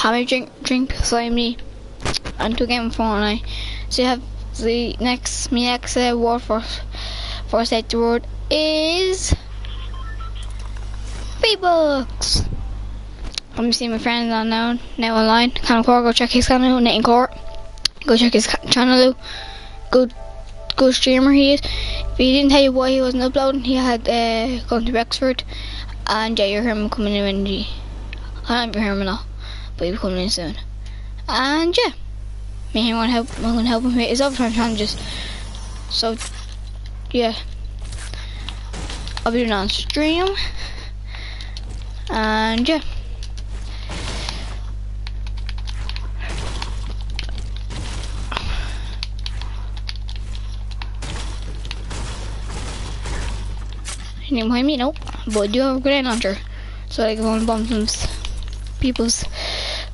have a drink drink beside me and to game Fortnite. So you have the next me next uh, word for for set word is V-Bucks. I'm seeing my friends on now online. Conor Core, go check his channel, Nathan Court. Go check his channel. Good good streamer he is. If he didn't tell you why he wasn't uploading, he had uh, gone to Wexford and yeah, you hear him coming in when he I don't hear him now, but he'll be coming in soon. And yeah. Me and him wanna help I'm gonna help him with his overtime challenges. So yeah. I'll be doing on stream. And yeah. You didn't mind me, nope. But I do have a grenade launcher. So I can bomb some people's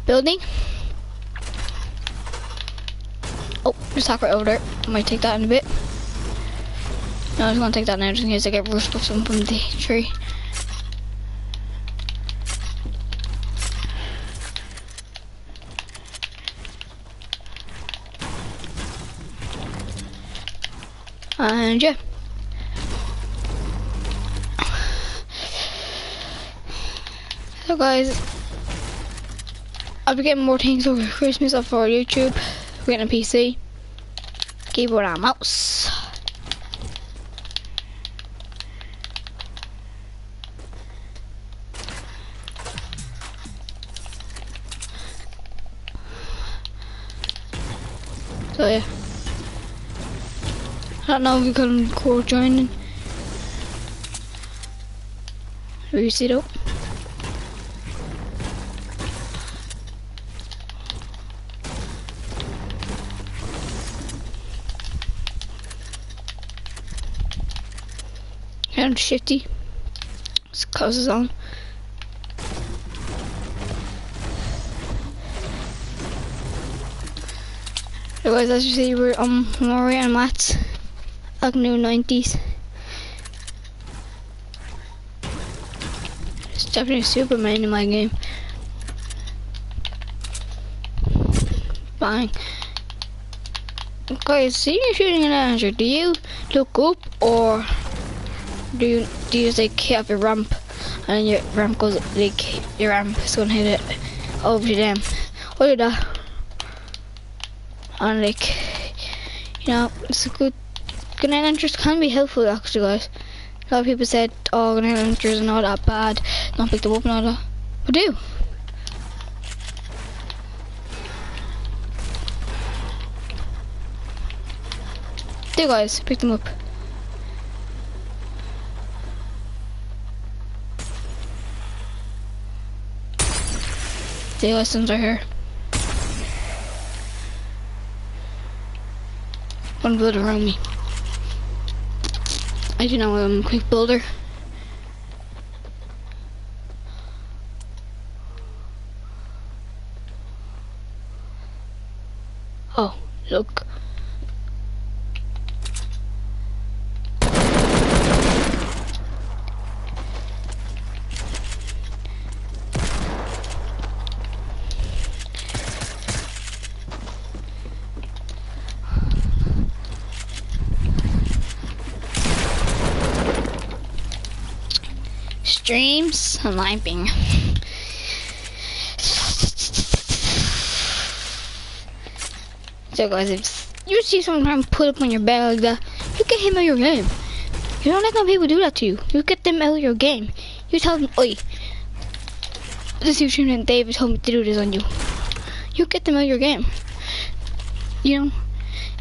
building. Oh, there's right over there. I might take that in a bit. No, I was gonna take that now just in case I get rushed or something from the tree. And yeah. So guys, I'll be getting more things over Christmas off for YouTube. We're getting a PC, keyboard and mouse. So yeah. I don't know if you can call joining. Will you see? And shifty. Let's close his on. Guys, as you see, we're on Mario and Matt's Agnew 90s. It's definitely Superman in my game. Bang. Guys, see you shooting an answer. Do you look up or do you do you like hit up your ramp? And your ramp goes like your ramp is gonna hit it over to them? What do that? and like you know it's a good grenade launchers can be helpful actually guys. A lot of people said oh grenade launchers are not that bad don't pick them up and all that. But do. Do guys pick them up the lessons are here One builder around me. I do know I'm a quick builder. Oh, look. streams and limping. So guys, if you see someone put up on your bed like that, you get him out of your game. You don't let no people do that to you. You get them out of your game. You tell them, oi, this is stream and David told me to do this on you. You get them out of your game. You know,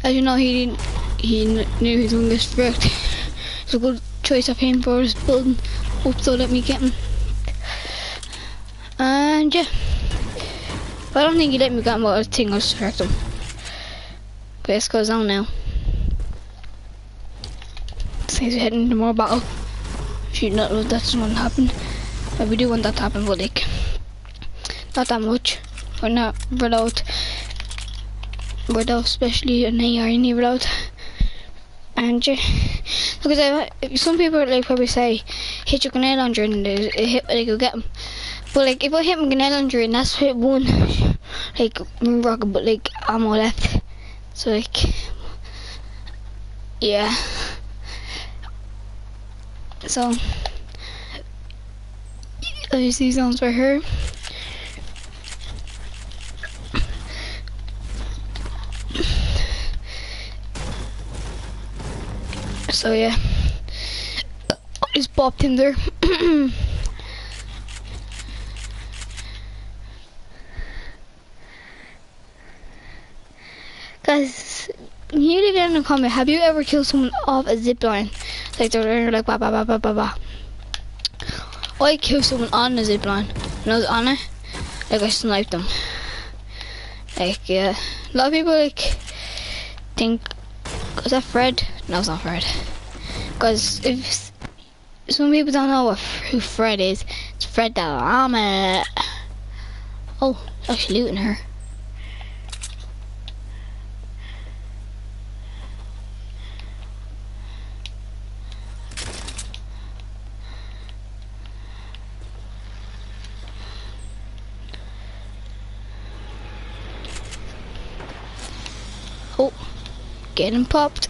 as you know, he didn't, he knew he was going to get. It's a good choice of him for his building. Hope so let me get him. Yeah. But I don't think he let me get him, I think I'll distract him. But let's on now. Seems we're heading into more battle. Should not know that's going to happen. But we do want that to happen, but like, not that much. We're not without, without especially an AR in without. And yeah. Because I, some people like probably say hit your grenade launcher and it hit like you get them. But like if I hit my nail injury and that's hit one like rocket but like ammo left. So like yeah. So obviously sounds right here. So yeah. I just bopped him there. Guys, you leave it in a comment? Have you ever killed someone off a zip line? Like they're like ba ba ba ba ba ba. I killed someone on the zip line. And I was on it. Like I sniped them. Like yeah. A lot of people like think was that Fred? No it's not Fred. Because if some people don't know what, who Fred is, it's Fred Dalama. Oh, actually looting her. Oh, getting popped.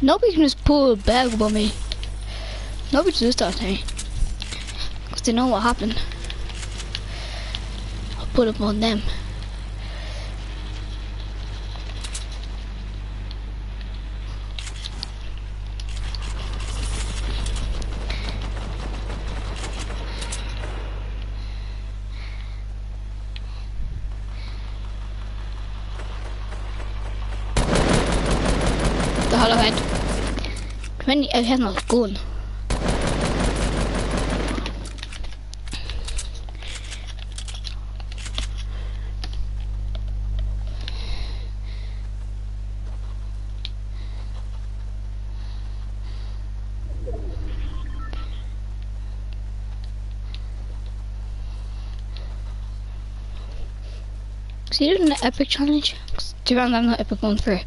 Nobody can just pull a bag on me. Nobody does that to me. Because they know what happened. Put it on them. The hollow head. When I have no gun. Epic challenge? To be honest, I'm not epic one for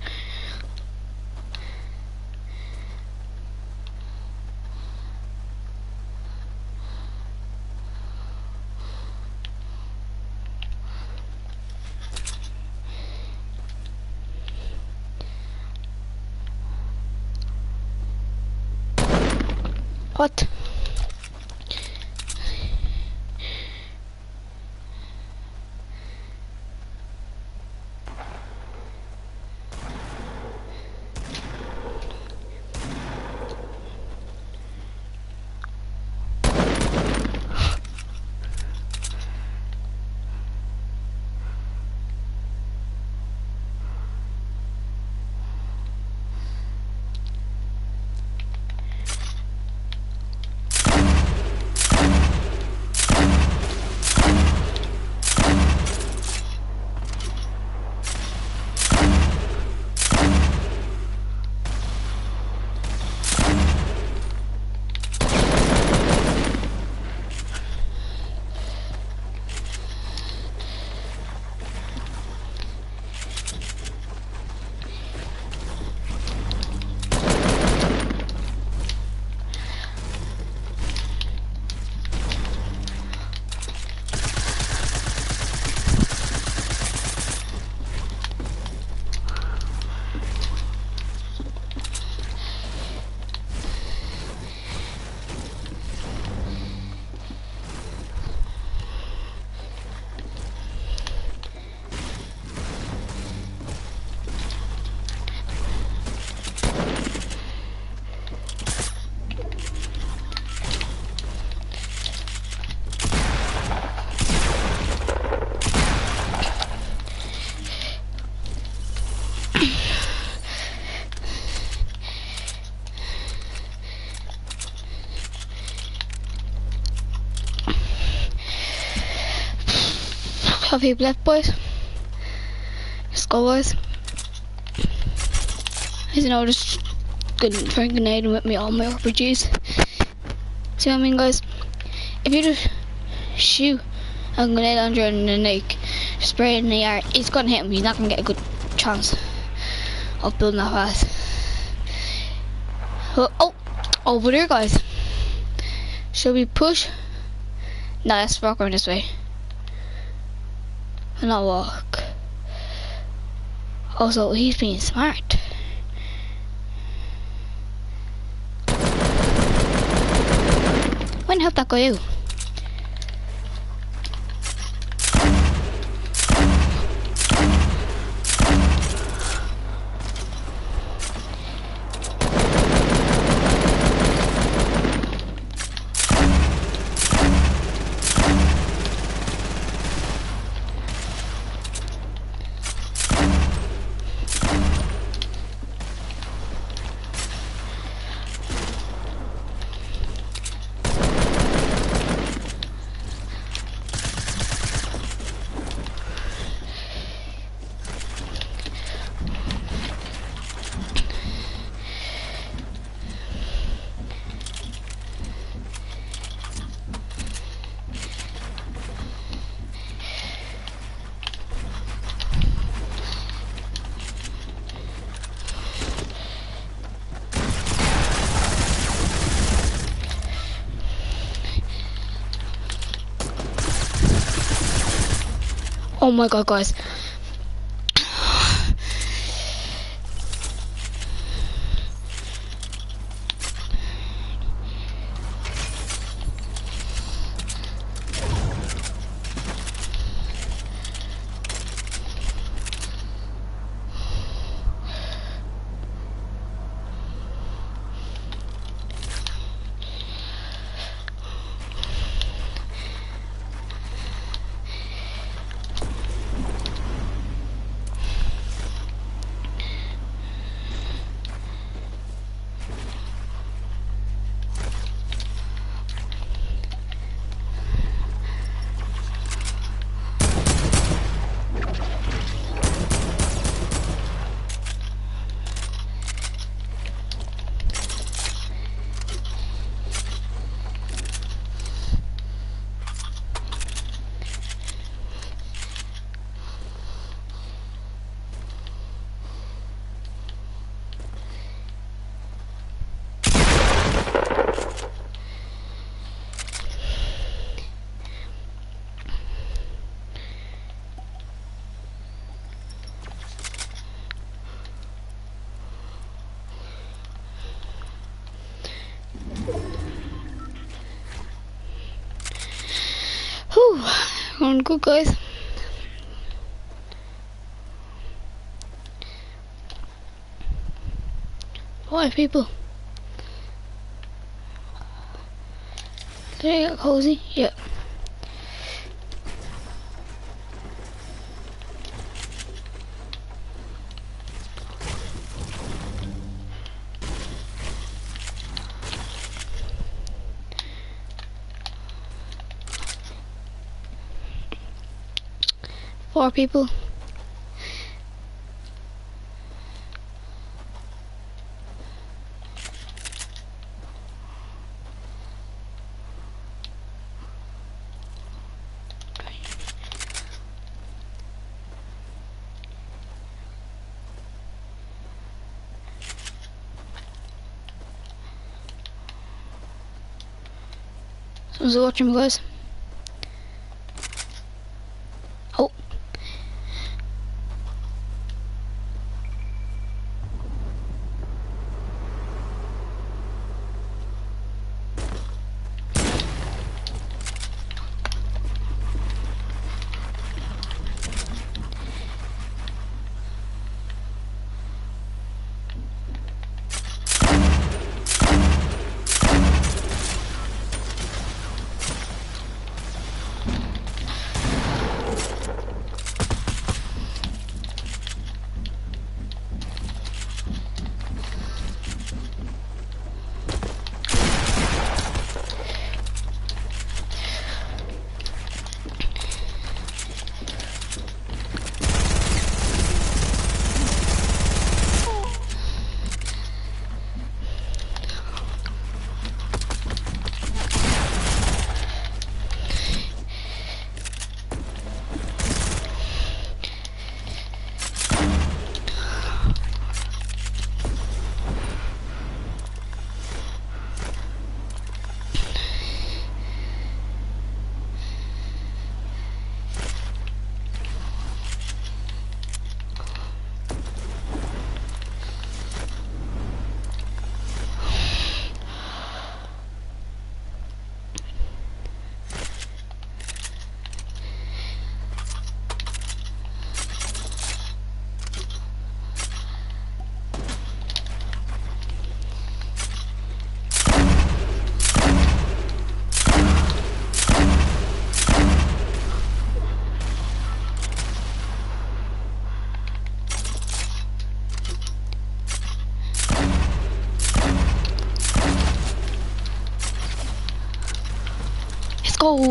Have you left, boys? Go, boys. As you know, just good throwing grenade with me all my RPGs. See what I mean, guys? If you just shoot a grenade launcher and then spray it in the air, it's gonna hit him. You're not gonna get a good chance of building that fast. Oh, oh over there, guys. Should we push? No, let's walk around this way. Walk. Also, he's being smart. When help that guy out? Oh my god, guys. Going good, guys. Five people. Did I get cozy? Yep. People. Someone's watching me, guys.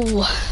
Let's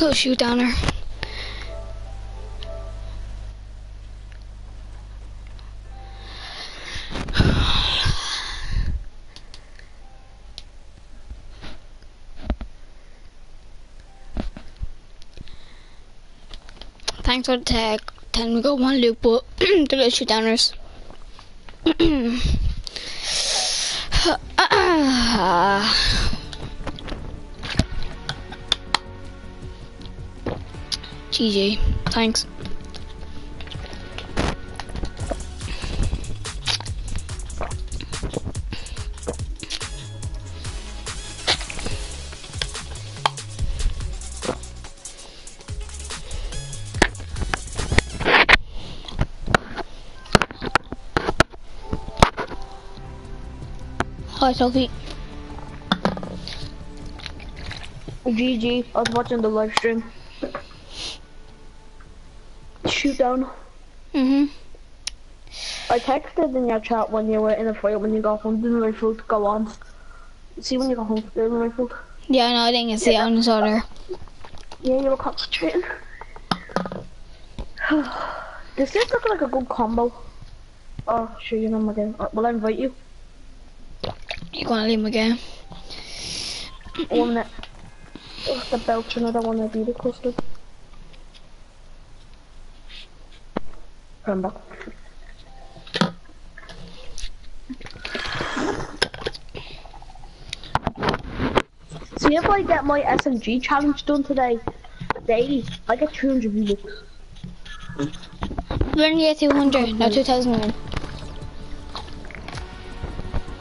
little shoot downer. Thanks for the tag. Telling we go one loop, but the little shoot downers. GG. Thanks. Hi, Sophie. GG. I was watching the live stream. Mhm. I texted in your chat when you were in a fight when you got home. Didn't I rifled. Go on. See when you got hunting rifled. Yeah, no, I didn't get to see it. I only saw there. Yeah, you were concentrating. This look like a good combo? Oh, sure, you know my game. Uh, will I invite you? You gonna leave my game? One minute. Oh, the belch and I don't want to be the custard. Come back. See if I get my SMG challenge done today, daily, I get 200 V-Bucks. We're only at 200, no 2001.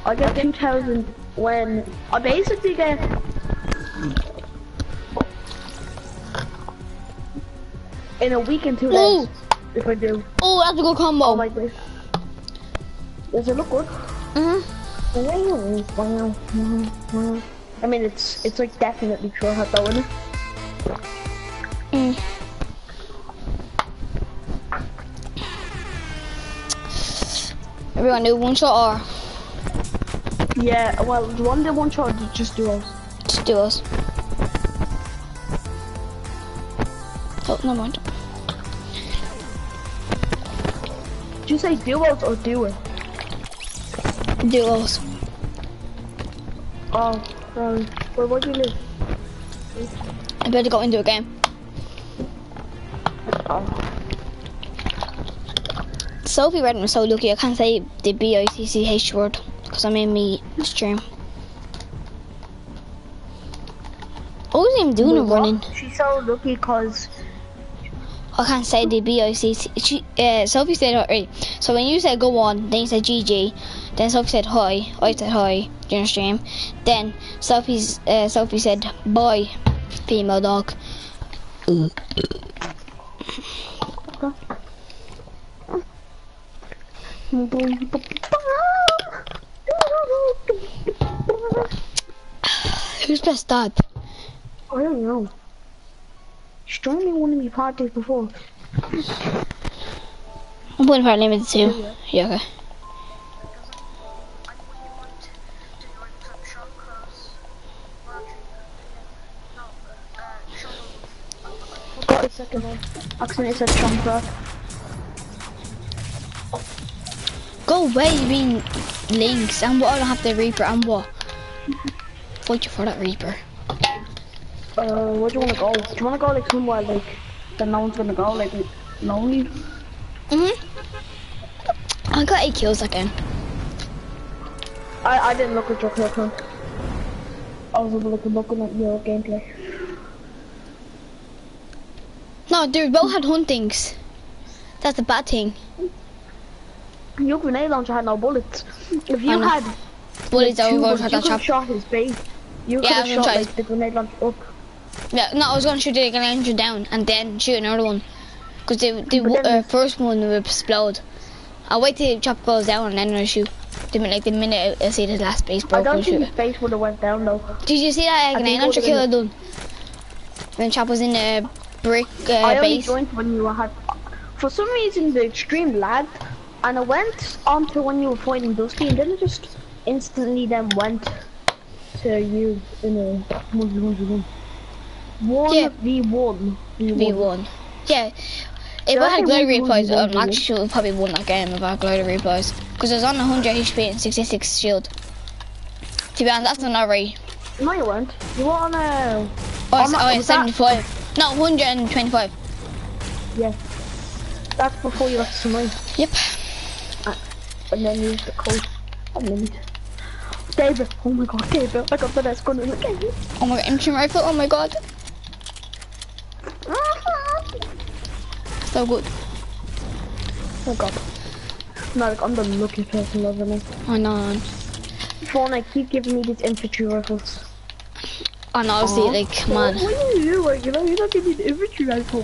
I get 2000 when I basically get in a week and two Ooh. days if I do. Oh, that's a good combo. Oh like this. Does it look good? Mhm. I mean, it's it's like definitely sure hot though, isn't? Mm. Everyone do one shot or Yeah. Well, one day one shot, just do us. just do us. Oh, never mind. You say duos or do it? Do us. Oh, um, where would you live? I better go into a game. Oh. Sophie Reddin was so lucky I can't say the B-I-C-C-H word because I'm in me stream. What was even doing of running? She's so lucky because I can't say the B-I-C-C. She, uh, Sophie said, right, so when you said go on, then you said GG, then Sophie said hi, I said hi during the stream, then Sophie's, uh, Sophie said bye, female dog. Who's best dad? I don't know. She joined me one of my parties before. I'm putting for limited too. Yeah, okay. Got a second one. Accidentally said Chomper. Go away, you mean links, and what I don't have the Reaper, and what? Fight you for that Reaper. Uh, where do you wanna go? Do you wanna go like somewhere like that no one's gonna go, like lonely? Mhm. I got eight kills again. I I didn't look at your kill count. I was looking looking at your gameplay. No, they both had huntings. That's the bad thing. Your grenade launcher had no bullets. If you had Bullets like, are two going bullets, you that could have shot his base. You Yeah, could have shot like the grenade launcher up. Yeah, no, I was gonna shoot the launcher down and then shoot another one. Cause the the uh, first one would explode. I'll wait till the chop goes down and then I shoot. The minute, like the minute I see the last base I broke, I'll don't think shoot his base would have went down though. Did you see that uh, I grenade think it launcher would've kill I done? When chop was in the brick uh, I only base. joined when you had. For some reason, the extreme lagged, and I went on to when you were fighting Dusty, and then it just instantly then went to you in a one v one v one. One Yeah. v one v one. Yeah. If I I had think replays, um, actually should have probably won that game if I had glider redeploys. Because I was on 100 HP and 66 shield. To be honest, that's not right. No, you weren't. You were on a. Oh, Oh, it's, oh, it's was that- 75. No, 125. Yeah. That's before you left Samai, Yep. and then you used the code. A minute. David, oh my god, David, I got the best gun in the game. Oh my god, MG rifle, oh my god. So good. Oh god. No, like, I'm the lucky person living it. I know. I keep giving me these infantry rifles. I know, obviously, Aw. like, man. What are you doing? You know, you're not giving me the infantry rifle.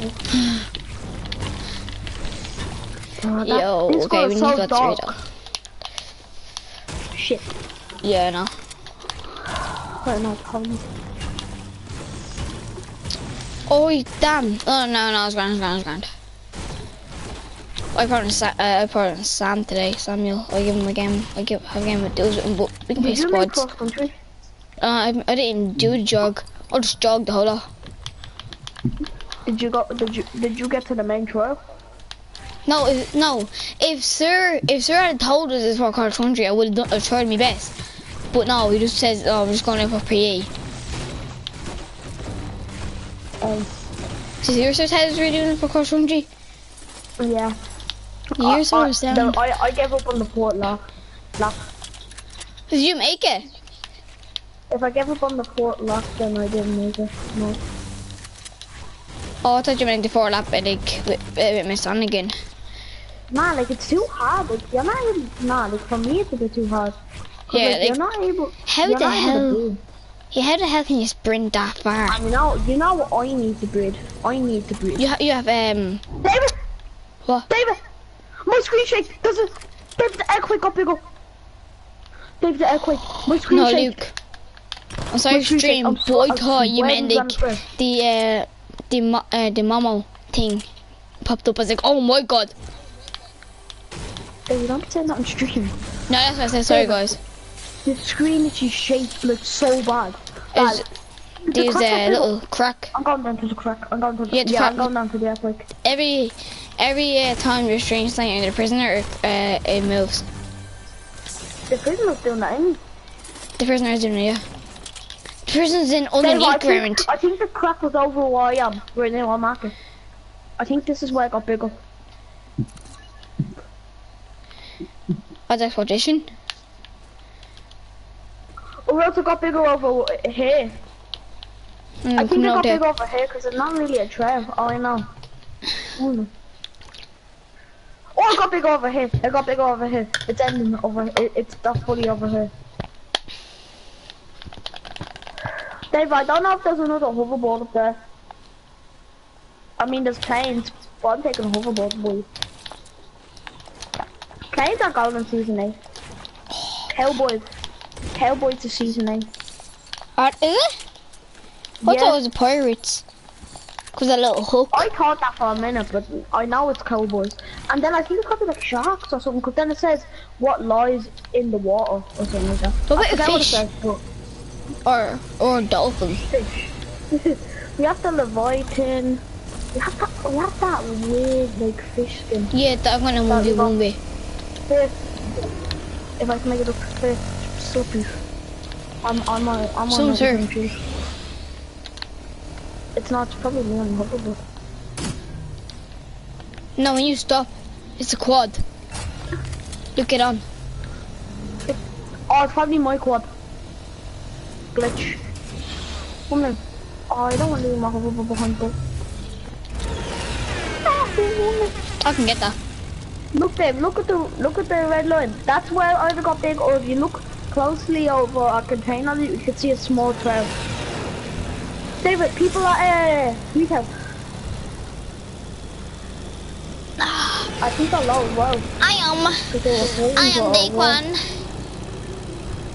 Oh, that- Yo, okay, we need to go through. Shit. Yeah, I know. Right now, come. Oh, damn. Oh, no, no, it's grand, it's grand, it's grand. I brought in Sa- uh, I Sam today, Samuel. I give him a game. I give have a game with those, but we can play Did you make squads. cross country? Uh, I, I didn't do the jog. I just jogged the whole lot. Did you go? Did you did you get to the main trail? No, if, no. If Sir, if Sir had told us this for cross country, I would have tried my best. But no, he just says, "Oh, I'm just going in for PE." Um, Did you hear Sir said we're doing it for cross country? yeah. You hear I, I, sound? the- I, I gave up on the port lap. lap. Did you make it? If I gave up on the port lap, then I didn't make it. No. Oh, I thought you meant the four lap, I think, with, with my son again. Nah, like it's too hard. Like you're not even, Nah, like for me it's a bit too hard. Yeah, like, like, you're not able. how the not able to hell- Yeah, how the hell can you sprint that far? You know, you know what I need to breathe. I need to breathe. You, ha- you have, um, David, what? David, my screen shake. Does it? David, the earthquake got bigger. David, the earthquake. My screen No, shake. Luke. I'm sorry, stream, I'm but so- you meant the the, uh, the, uh, the Momo thing popped up. I was like, oh my god. David, don't say that on stream. No, that's what I said. Sorry, David. guys. The screen that you shaped looked so bad. The there's crack a little crack. I'm going down to the crack. I'm going to the Yeah, the yeah, I'm going down to the earthquake. Every, every uh, time your stream's playing the prisoner, uh, it moves. The prisoner's doing that, ain't he? The prisoner's doing it, yeah. The prisoner's in I underneath think, ground. I think the crack was over where I am, right now I'm marking. I think this is where it got bigger. What's exploitation? Or else got bigger over here. Mm, I think it got bigger over here because it's not really a trail. I know. Oh, no. It got bigger over here. It got bigger over here. It's ending over. It, it's that's fully over here. Dave, I don't know if there's another hoverboard up there. I mean, there's planes, but I'm taking a hoverboard, boy. Planes are in season 8. Cowboys. Cowboys to season 8. Uh, is it? I Yeah. thought it was the pirates. Cause that little hook. I thought that for a minute, but I know it's cowboys. And then I think it could be like sharks or something, because then it says what lies in the water or something like that. But I wait, forget what it fish. says, but Or or dolphin. fish. we have the leviathan. We have that. We have that weird like fish skin. Yeah, that one I'm on be one way. If I can make it look so beef. I'm I'm on my, I'm on my a sir. different tree. It's not. It's probably hoverboard. No, when you stop, it's a quad. Look it on. Oh, it's probably my quad. Glitch. Come in. Oh, I don't want to leave my hoverboard behind though. I can get that. Look, there, Look at the look at the red line. That's where I either got big, or if you look closely over a container, you can see a small trail. David, people are uh, retail. I think they're low. I am. 'cause they were holding I am a big while. one.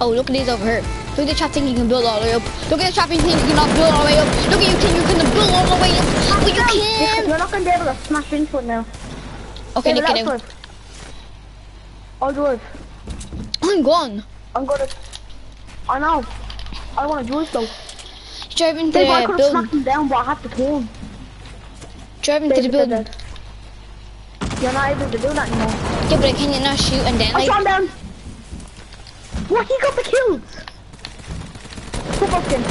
Oh, look at these over here. Look at the trap thing you can build all the way up. Look at the trapping thing you cannot build all the way up. Look at you can you can build all the way up. But you Because can. You're not gonna be able to smash into it now. Okay, David, look at let's him. I'll drive. I'm gone. I'm gonna. I know. I want to drive though. Driving to Dave, I the could have smacked building. him down, but I had to turn. Driving to the building. David. You're not able to do that anymore. Yeah, but can you not shoot and then I like? shot him down. What? He got the kills. Football skin.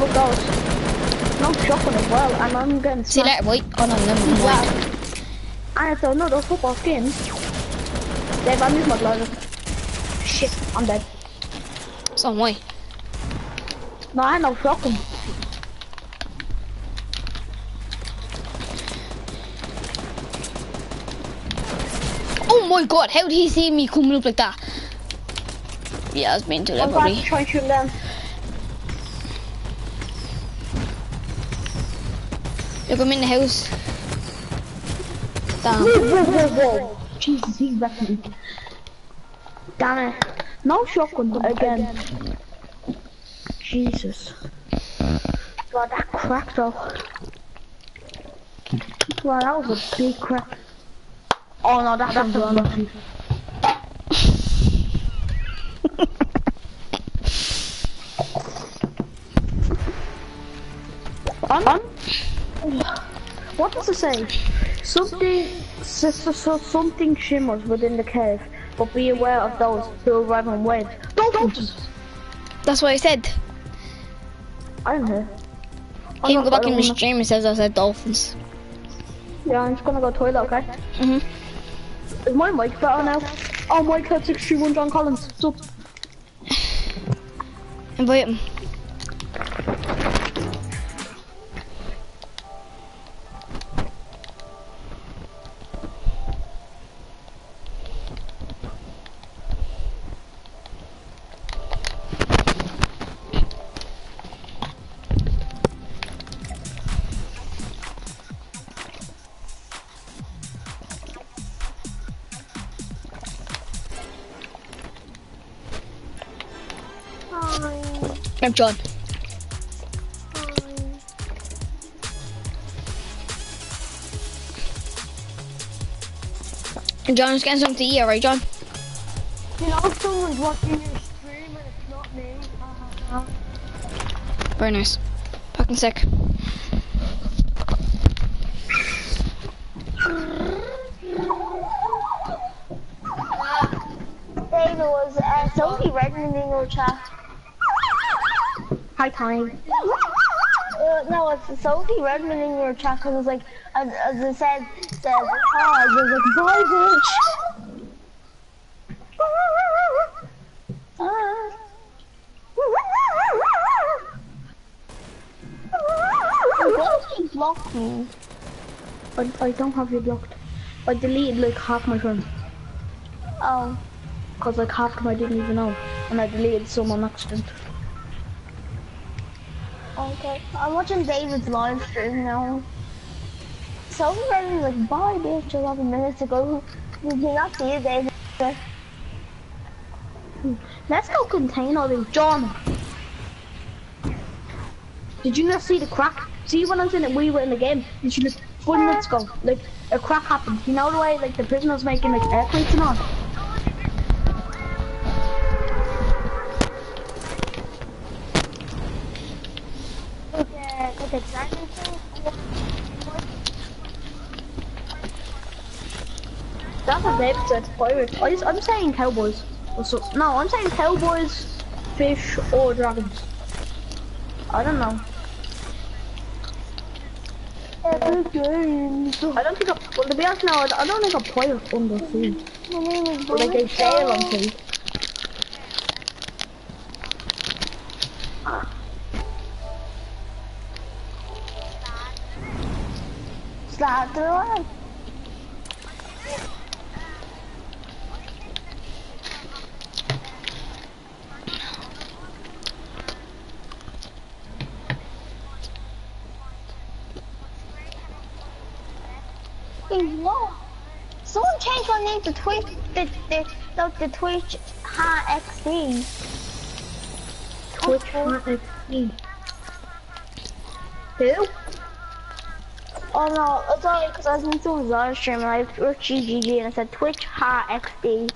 Look out. No shotgun as well, and I'm getting See smacked. that white? Oh no, never mind. Wow. And it's another football skin. Dave, I missed my glider. Shit, I'm dead. Some way. No, no shotgun. Oh my god, how did he see me coming up like that? Yeah, I was meant to that I'm going to probably. shoot him down. Look, I'm in the house. Damn. Whoa, whoa, whoa, whoa. Jesus, he's back. Damn it. No shotgun again. Jesus. Wow, that cracked though. Wow, that was a big crack. Oh no, that's that's the On? What does it say? Something, so, so, so, something shimmers within the cave, but be aware of those who arrive on waves. Don't! That's what I said. I don't know. He can go back in the stream and says I said dolphins. Yeah, I'm just gonna go toilet, okay? Mm hmm Is my mic better now? Oh, my cut 61 John Collins. What's up? Invite him. I'm John. And John's getting something to eat, alright, John? You know, someone's watching your stream and it's not me. Uh, Very nice. Fucking sick. David was uh, Sophie Redmond in your chat. Hi, time. Uh, no, it's Sophie Redmond in your chat because it's like, as, as I said, said, hi, it was like, bye, bitch. Ah. Why did block me? I, I don't have you blocked. I deleted like half my friends. Oh, Cause like half of them I didn't even know. And I deleted some on accident. Okay. I'm watching David's live stream now. Sophie Redmond's like, bye, bitch, 11 minutes ago. Did you not see it, David? Let's go contain all these. John! Did you not see the crack? See when I was in it, we were in the game. Did you look four minutes ago? Like a crack happened. You know the way like the prisoners making like airplanes and all? Yeah, like a dragon thing. David said. Pirates. I just, I'm saying cowboys. Or so, no, I'm saying cowboys, fish, or dragons. I don't know. Games. I don't think a, well to be honest now, I I don't think a pirate under sea. My name is Or like they sail on sea. Slide through it. Hey, whoa. Someone my Twitch, the, the, the, the Twitch Ha XD. Twitch Matic Who? Oh no, it's only because I was in someone's live stream and I wrote GGG and I said Twitch Ha XD.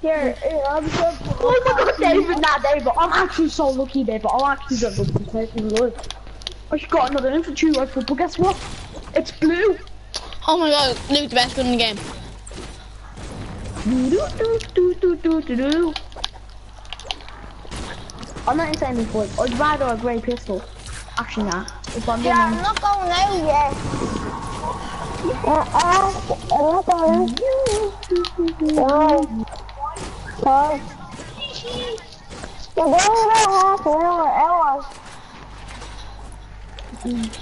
Here, here, I'm so Oh my god, David, not David. I'm actually so lucky, David. I'm actually the luckiest person in. I just got another infantry rifle, but guess what? It's blue. Oh my god, Luke, the best gun in the game. Do do do do do do do. I'm not insane this boy. I'd rather a grey pistol. Actually, nah. If I'm being Yeah, I'm not going out yet. Uh, uh, I'm not going. Oh. Oh. You're going about half an hour, hour.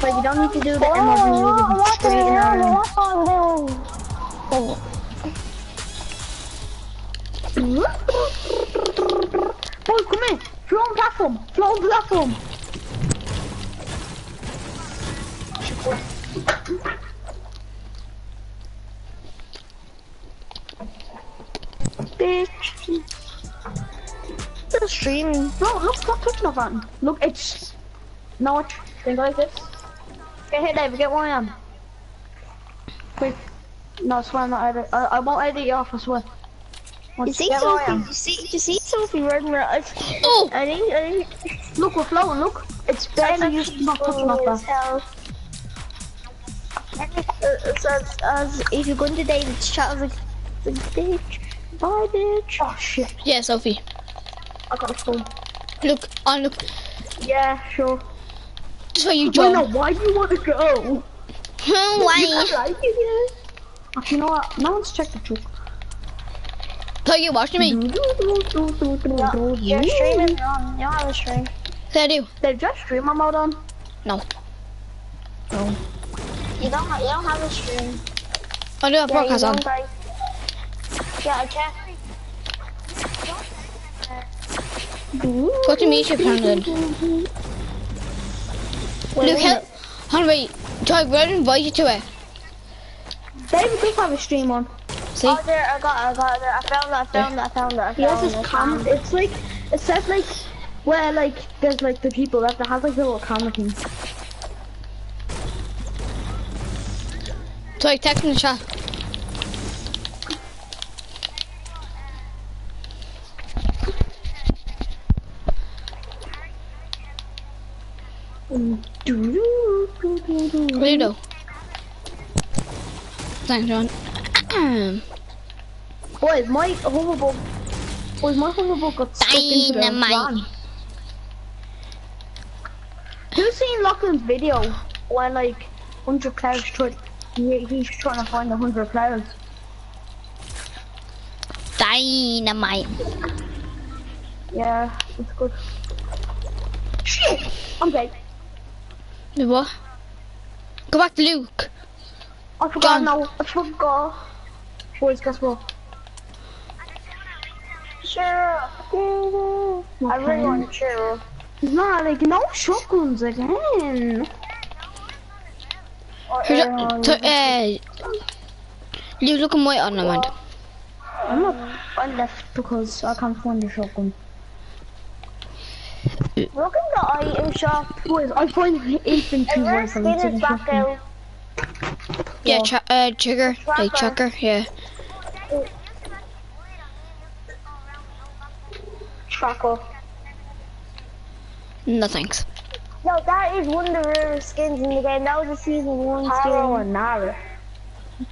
But you don't need to do the Oh, MLB I'm not straight going in out, Ireland. that's what I'm doing. Boys, come in. Flown platform. Flown platform. Bitch. Still streaming. No, look, stop touching off that. Look, it's... No, watch. Think like this. Okay, here, Dave, get one on. Wait. No, I swear I'm not edit. I, I won't edit you off, I swear. You see yeah, well, Sophie? You see? You see Sophie running around? Oh! I think. I think. Look, we're floating, look. It's barely used to not touching off as that. hell. Uh, so as, as if you go into David's chat, I was like, like, bitch, bye, bitch. Oh shit, Yeah, Sophie. I got a phone. Look, I look. Yeah, sure. Just where you Wait, no, jump. why do you want to go? Hmm, why? You like it, yeah. Actually, you know what? Now let's check the truth. So you watching me? You're, you're streaming wrong. You don't have a stream. So I do. Did just stream mode on? No. No. You don't. Ha- you don't have a stream. I do have Yeah, you podcast on. don't, guys. Yeah, I check. What's your YouTube channel then? Luke, help. Hold on, wait. Joy, we're gonna invite you to it. David does have a stream on. See? Oh, there, I got, it, I got, it, there. I found it, I found it, I found it, I He has found his it. I cam. It's like it says like where like there's like the people that that has like the little camera thing. Joy, text in the chat. What do you do? Thanks, John. Boys, my hoverboard. Boys, my hoverboard got stuck into the Dynamite. van. Who's seen Lachlan's video when like 100 clouds tried? He, he's trying to find the 100 clouds. Dynamite. Yeah, it's good. Shit! I'm dead. What? Go back to Luke. I forgot John. now. I forgot. Boys, guess what? Sure. I really want to chill. Nah, like no shotguns again. Or Who's air that? horn. To, uh, Luke, look at my ornament. I'm not. I left because I can't find the shotgun. Look to the item shop. Boys, I find infantry Every rifle skin instead is of back shotgun. Yeah, ch uh, trigger. Like Tracker. chucker, yeah. Tracker. No thanks. No, that is one of the rarest skins in the game. That was a season one Harrow skin. and Nara.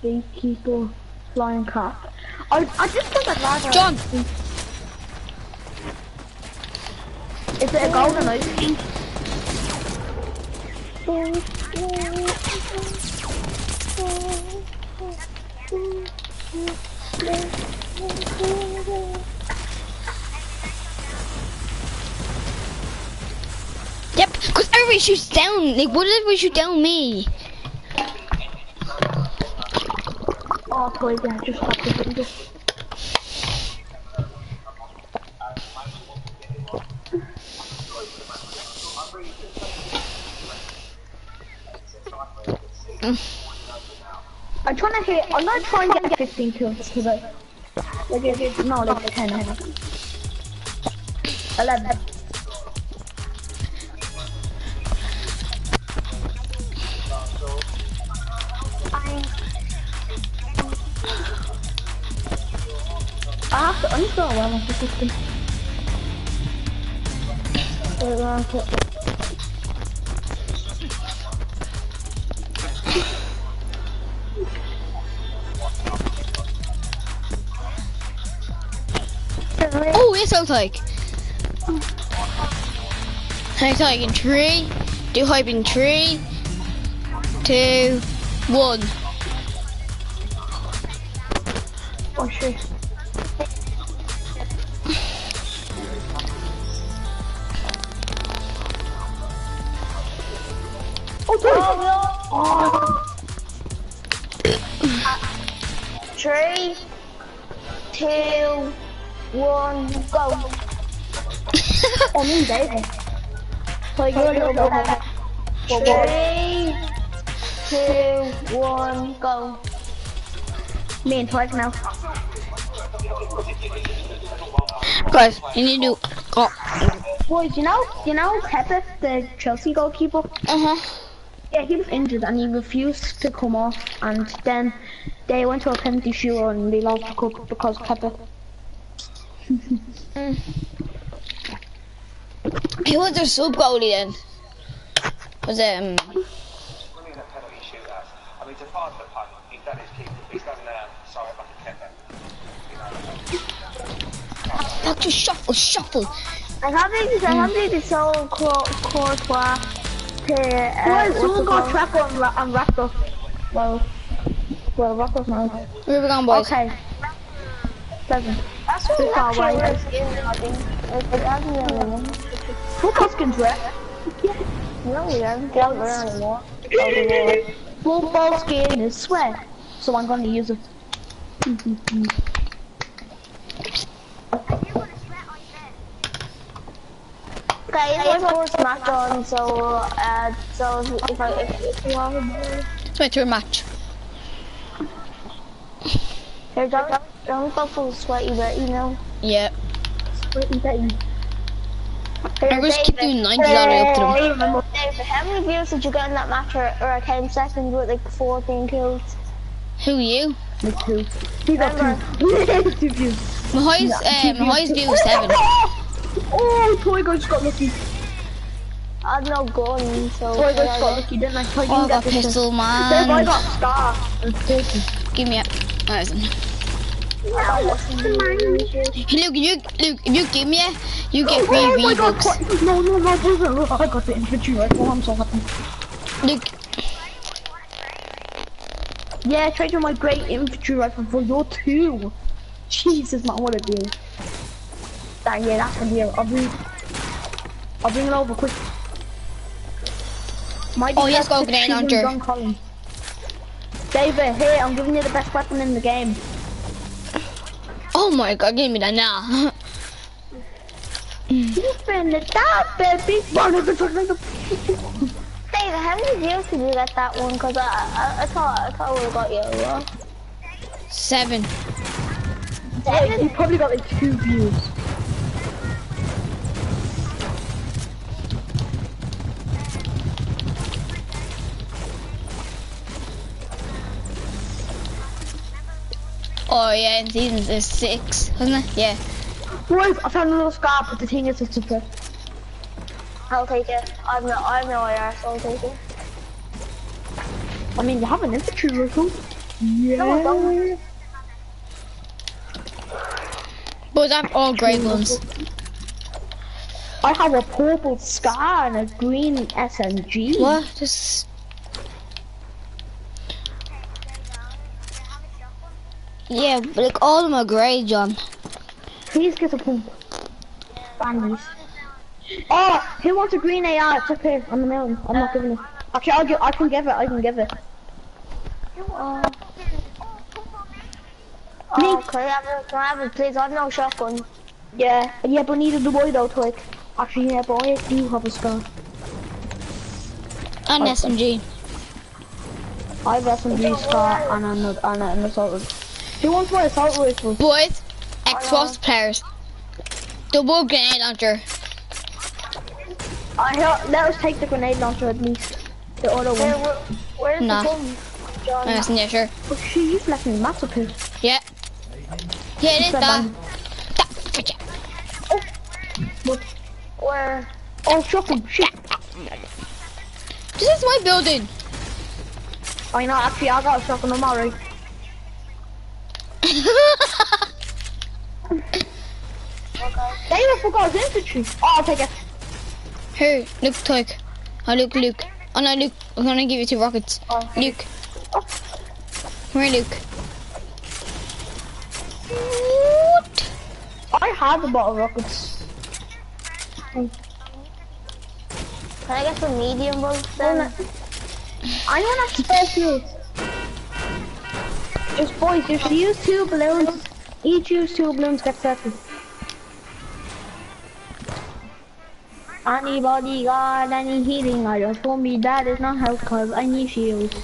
Beekeeper, flying cat. I, I just got that ladder. John! Is it a golden king? Yep, because everybody shoots down. Like, what if everybody shoot down me? Oh, boy, yeah, just got I'm trying to hit. I'm not trying to get 15 kills because I. Like, it's no, like 10. I have. 11. I have to uninstall 11 for 15. Wait, where Oh, it sounds like. Sounds like in three, do hype in three, two, one. Oh shit. Oh, dude. Oh, three, two, one, go. Oh, me and David. So you're a little bit. Three, two, one, go. Me and Twig now. Guys, you need to. Oh, Boys, you know, you know Kepa, the Chelsea goalkeeper. uh huh. Yeah, he was injured and he refused to come off. And then they went to a penalty shootout and they lost the cup because Kepa. Who was their sub goalie then? Was it um, running a penalty shootout. I mean, to find the puck, he's done his keep. He's done sorry about the keeper. fuck just shuffle, shuffle. I can't believe I can't believe it's so court, courtois to uh, Well, what's someone it got called? track on, on Raptor. Well, well, Raptor's now. Where we going, boys? Okay. Seven. That's Too what far actually away. was in, I think. It, it hasn't been a minute. Football skins. No, we haven't. They don't anymore. Oh, they. Football skin is sweat. So I'm gonna use it. Okay, it's my first match on, so uh, so if, if I if, if you want to It's my turn match. Here, don't don't go full sweaty, but you know. Yeah. Sweaty Betty. I'm just keep doing 90s all the way up to them. David, how many views did you get in that match or, or 10 seconds with like 14 kills? Who you? Me too. He got two. two views. My highest, uh, my highest view was seven. Oh, Toy Guy just got lucky. I had no gun, so. Toy Guy just got lucky, didn't I? Toy Oh, I Guy got this pistol, Then I man. got star. and purple. Give me a. Oh, isn't. I listened to you. Hey, Luke, you, Luke, if you give me a, you get free Oh V-Bucks. Toy- no, no, no, no, no, I got the infantry rifle, I'm so happy. Luke, Yeah, trade for my great infantry rifle for your two. Jesus, man, what a deal. That, yeah, that's a deal. I'll bring, I'll bring it over quick. My Oh, yes, go grenade launcher. John Collins. David, here, I'm giving you the best weapon in the game. oh my god, give me that now. You spin it that, baby. Run over to David, how many views did you get that one? Because I, I, I thought I thought I would have got you as well. Seven. Yeah, you probably got like two views. Oh yeah, in seasons is six, wasn't it? Yeah. Boys, I found a little scar, but the thing is, it's a. I'll take it. I'm no, I'm no IR, so I'll take it. I mean, you have an infantry rifle. Yeah. No, I don't. Boys, I have all grey ones. I have a purple scar and a green SMG. What? Just. Yeah, but like all of them are grey, John. Please get a pump. Bandies. Oh, who wants a green AR? It's up here on the mountain. I'm not giving it. Actually, I'll give, I can give it. I can give it. Uh, oh, can I have it? Can I have it, please? I have no shotgun. Yeah, yeah, but neither do I though, Twig. Actually, yeah, but I do have a scar. And Oh, SMG. I have SMG scar and an, and an assault rifle. Who wants my assault rifle? Boys, Xbox players. Double grenade launcher. I help, let us take the grenade launcher at least. The other one. where, where's Nah. the gun? John? Yeah, sure. Oh, she you've left me massive here. Yeah. Yeah, it is that. on. That. Gotcha. Oh. Where? Oh, shotgun. Shit. This is my building. I know, actually, I got a shotgun. I'm alright. David forgot his infantry. Oh, I'll take it. Here, Luke, take. Oh, Luke, Luke. Oh no, Luke. I'm gonna give you two rockets. Oh. Luke. Come here, Luke. What? I have a bottle of rockets. Can I get some medium bullets then? I don't have spare fuel. Just boys, just use two balloons. Each use two balloons, get settled. Anybody got any healing items for me? That is not help cause I need shields.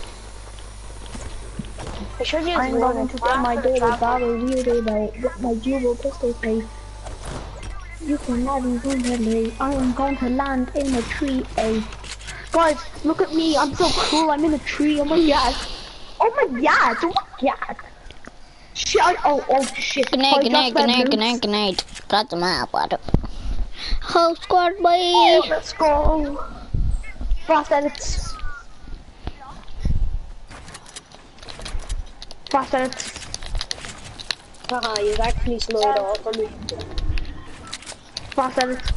I should use I'm going to get my daily battle about get my jewel pistol safe. You can not even relate. I am going to land in a tree, A. Guys, look at me. I'm so cool. I'm in a tree. Oh my god. Oh my god. Oh my god. Shut. Oh, oh shit. Good night, I good night, dropped good my night, good boots. night, good night. Praat maar, wat Whole squad, boy. Oh, let's go. Fast edits. Fast edits. Haha, you've actually slowed off on me. Fast edits.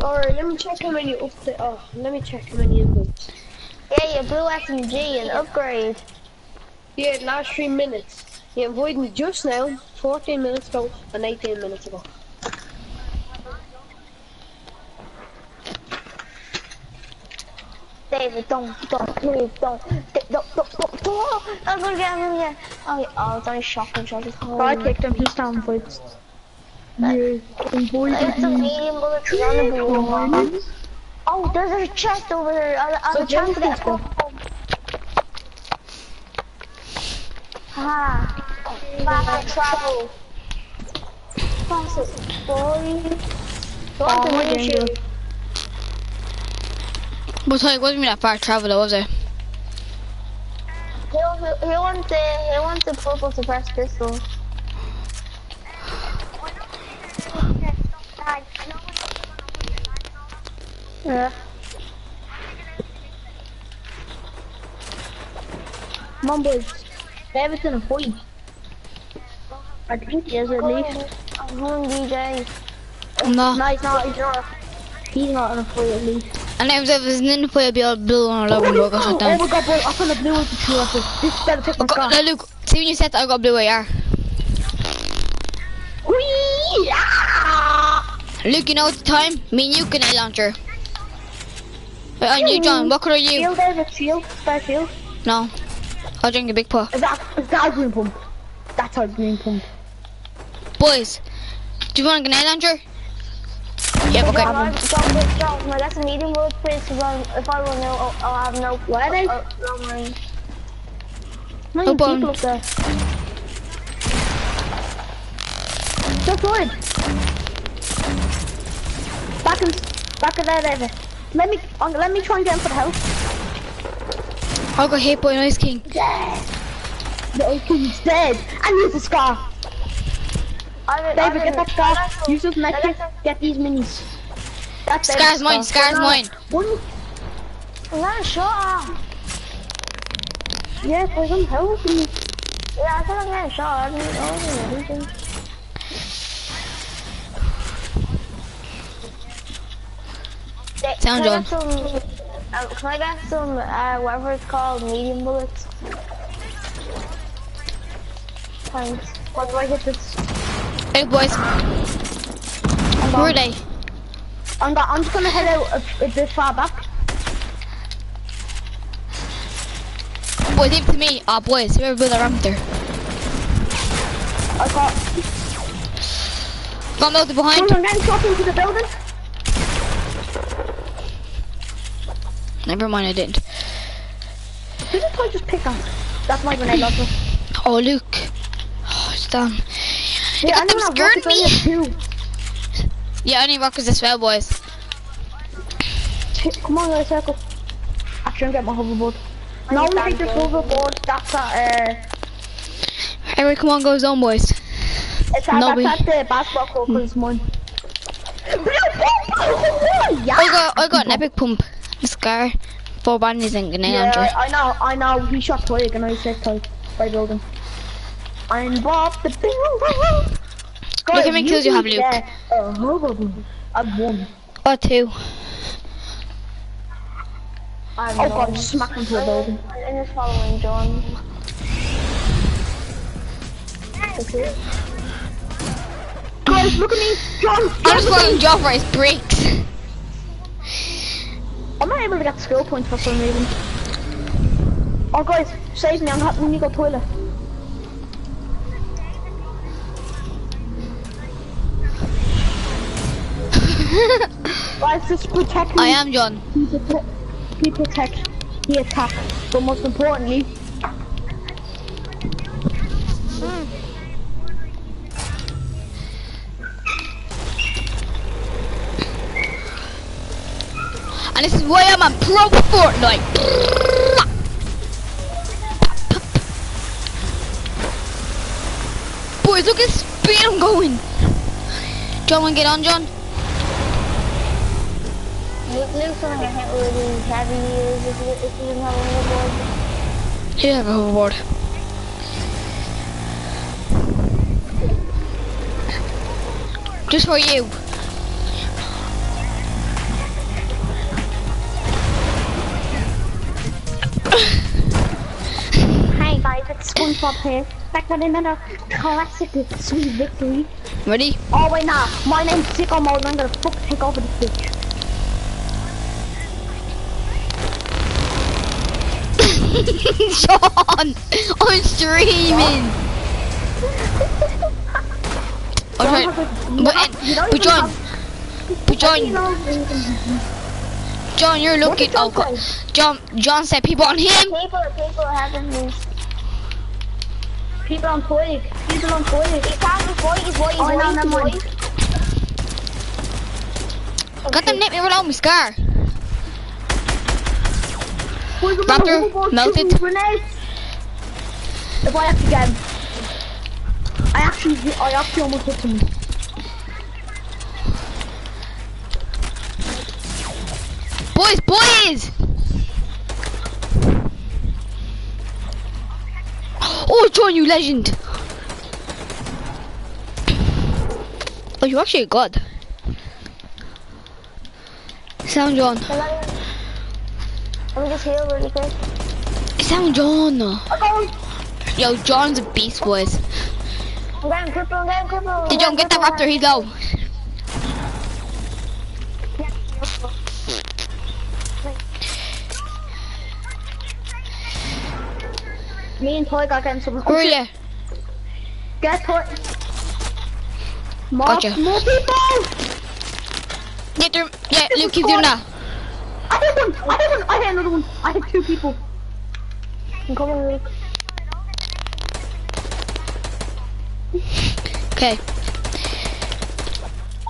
Alright, let me check how many up the oh let me check how many inputs. Yeah, your blue SMG and upgrade. Yeah, last three minutes. You avoided me just now, fourteen minutes ago and eighteen minutes ago. David, don't, don't, please, don't, don't, don't, don't, don't, don't. I'm gonna get, I'm gonna. Oh, yeah, oh, it's only shotgun shot. It's So I hard. kicked him. He's down fights. Yeah, avoid It's a medium bullet on the blue one. Oh, there's a chest over there. I'll, I'll So chance to Jen's get got Ah, fast travel. Fast boy. Go on to Oh, my the danger. shoot. But like, wasn't that far travel though, was it? He, he, he wants the, he wants the purple suppressed pistol. Yeah. Come on, boys. David's in a fight. I think he is at least. I'm going DJ. No. No, he's not. He's not. He's not in a fight at least. And if there was in the play, be all blue on 11 work or Oh my god, boy. I found a blue with the tree rifle. This better pick my car. now look, see when you said that I got blue AR. Whee! Ah! Luke, you know what's the time? Me and you can a launcher. Wait, on you, John. What colour are you? Shield, David. Shield. Spare shield. No. I'll drink a big puff. Is that, is that a green pump? That's our green pump. Boys, do you want a grenade launcher? Yep, okay. John, John, John, my that's a medium bullet please, because I'm- if I run out, I'll, I'll have no, Where are they? uh, long range. How many Hope on. people up there? Just wood. Back in, back in there, David. Let me, um, let me try and get him for the house. I got hit by an ice king. Yeah. The old king's dead. And use the scar. I did- I David, get that scar. I did- Use those I medkits. Get these minis. That's Scar's David's mine, scar. Scar's mine. One, I'm not shot. yeah, boys, I'm helping you. Yeah, I thought I was getting shot. I didn't know anything. Hey, Sound can I get some, uh, can I get some, uh, whatever it's called, medium bullets? Thanks. What do I hit this? Hey, boys. I'm Where are they? I'm, I'm just gonna head out a, a bit far back. Boys, leave it to me. Ah, boys, whoever built that ramp there. I got. Got melted behind. Getting shot into the building. Never mind, I didn't. Who did I just pick on? That's my grenade launcher. Oh, Luke. Oh, it's done. Yeah, I got them don't have scared rockets, I only have two. Yeah, I need rockets as well, boys. Come on, guys, circle. Actually, I'm getting my hoverboard. No one take this hoverboard. That's at, uh, Every come on, goes on, boys. it's at, No, we- that's at the basketball court because it's mine. I got, I got an epic pump. A scar. Four bandages and grenade Yeah, launcher. I know, I know. He shot and I said Toyig by building. I'm Bob the Builder. Look how many kills you have, Luke. Uh, hoverboard. I've won. Oh, two. I'm Oh god, smack into a building. I'm just following John. Guys, look at me, John. I'm just following John for his breaks. I'm not able to get skill points for some reason. Oh guys, save me, I'm not having to go toilet. Guys, just protect me. I am John. He he protect, he attack. But most importantly, And this is why I'm a pro Fortnite. Boys, look at speed I'm going. John, wanna get on, John? You, have a have a hoverboard. Just for you. Hi guys, it's SpongeBob here. Back with another classic sweet victory. Ready? Oh wait, nah. My name's Sicko Mode and I'm gonna fuck take over this bitch. Sean! I'm streaming! Alright, but, but John, but John, John, you're looking. Oh God. John, John said people on him. People, people haven't these. People on Twig. People on Twig. He's having boys, boys, boys, Oh, no, never mind. boys. Got them knit me without my scar. Boys, I'm Raptor, on the hoverboard melted. shooting If I have to get him. I actually, I actually almost hit him. Boys, boys! Oh, John, you legend! Oh, you're actually a god. Sound John. Let me, just heal really quick. Sound John. Okay. Yo, John's a beast, boys. I'm I'm. Did John get that raptor? He's low. Me and Toy got getting some. You? Get Toy. More, Gotcha. more people! Yeah, there- yeah, Luke, keep doing that. I hit one! I hit one! I hit another one! I hit two people. I'm coming, Luke. Okay,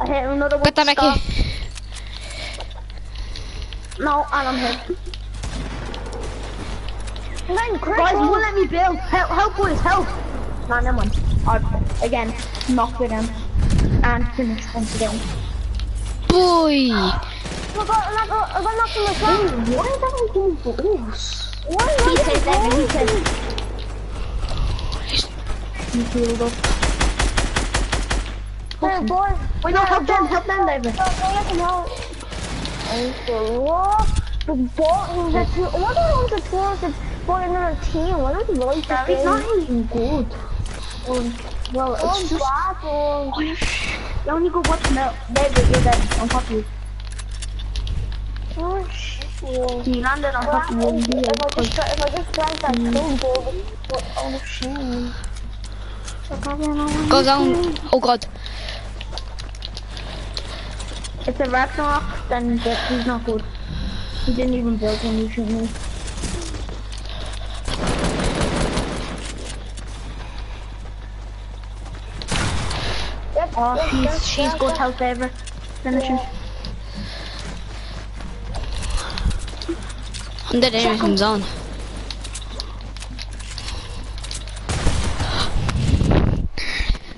I hit another one. get that here. No, and I'm hit. I'm Guys, won't let me build. Help, help, boys, help. Nah, never mind. I, again, knock with him. And finish once again. Boy! I got, I got, I got knocked in the ground. Why is that going for balls? Why He is says that? he says. You healed up. Hey, boy. Wait, no, help them, help them, David. No, no, you can help. And so, what? The ball, who's a team? What are the for another team? What are the like that? It's not even good. Um, well, Oh, it's just. bad, oh. Oh, yeah. You only go watch now. David, you're dead. On top of you. Oh, shit. oh. Landed on top of you. Well, If I just, if I just drank that two ball, what, oh, shit. Go down. Oh god. If the Ragnarok, then he's not good. He didn't even build when you shoot me. Yep, Oh, yep, she's yep, she's yep, good yep. health ever. Finish him. Hundred enemy comes on.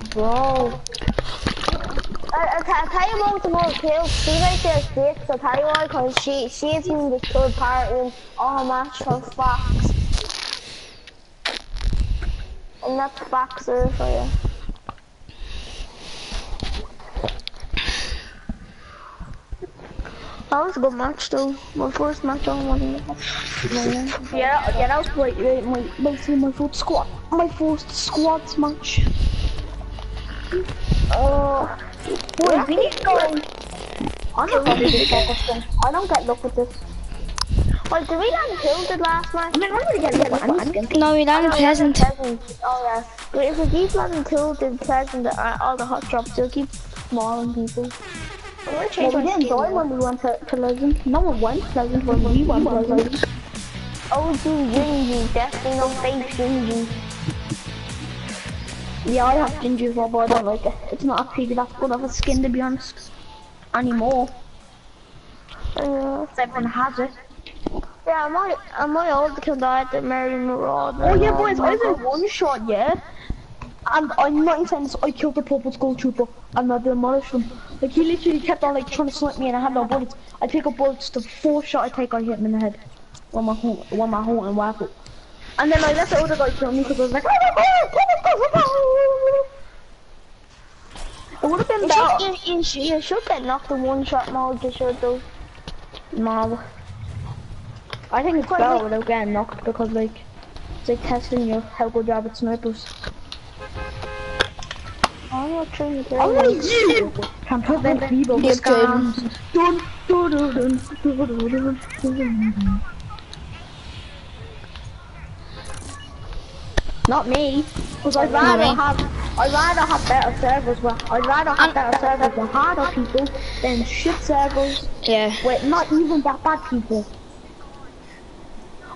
Bro. I, I, I tell you about the more kills. She right there six. I'll tell you why, because she she's in the third part in all match for Fox. And that's Fox there for you. That was a good match though. My first match on one. Yeah, yeah, that was like uh, my basically my first squad, my first squads match. Oh, Boy, we need to go. I'm not gonna be focused. I don't get luck with this. wait, did we not kill the last match? I mean, I'm gonna get luck with anything. No, we landed pleasant. Pleasant. Oh yeah. But if we keep letting kill the pleasant, uh, all the hot drops, they'll keep mauling people. I'm gonna Yeah, change we didn't die when we went to Pleasant. No one went when we went Pleasant. OG Gingy, definitely no fake Gingy. Yeah, I have ginger for, but I don't like it. It's not actually that good of a skin to be honest. Anymore. Uh. Everyone has it. Yeah, my uh, my old kid died at Mary Marauder. Oh yeah, boys, I was in one shot, yeah. And I'm not this, I killed the purple skull trooper and I demolished him. Like he literally kept on like trying to snipe me and I had no bullets. I take a bullets, the fourth shot I take I hit him in the head. One my home one my home and rifle. And then I let the other guy kill me because I was like, oh, oh, oh, It would have been better. you, you, should, you should get knocked in one shot mode, you should though. No. I think it's better without getting knocked because like it's like testing your how good you are with snipers. I'm not trying to get Oh you can prevent people Yes, scams. Dun, dun, dun, dun, dun, dun, dun, dun. Not me, because I'd rather me. have I'd rather have better servers where I'd rather have Um, better servers with harder people than shit servers Yeah. with not even that bad people.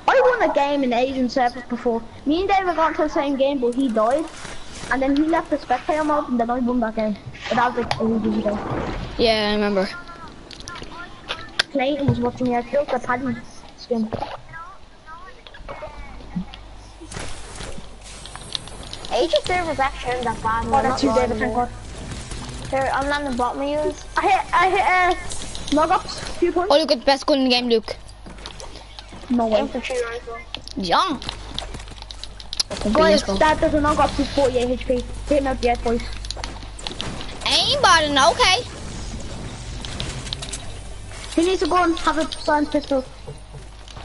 I won a game in Asian servers before. Me and David got into the same game, but he died. And then he left the spectator mode, and then I won that game. But that was like ages ago. Yeah, I remember. Clayton was watching me. I killed the Paddy skin. Asian servers actually aren't that bad. Oh, that's not you, David. Thank there. God. Here, I'm landing bottom of yours. I hit, I hit, uh, Nuggets, few points. Oh, look at the best gun in the game, Luke. No way. Infantry rifle. Yeah. Boys, Baseball. that doesn't a Nuggets with 48 HP. Hit him out the head, boys. Ain't bad enough, okay. He needs to go and have a science pistol.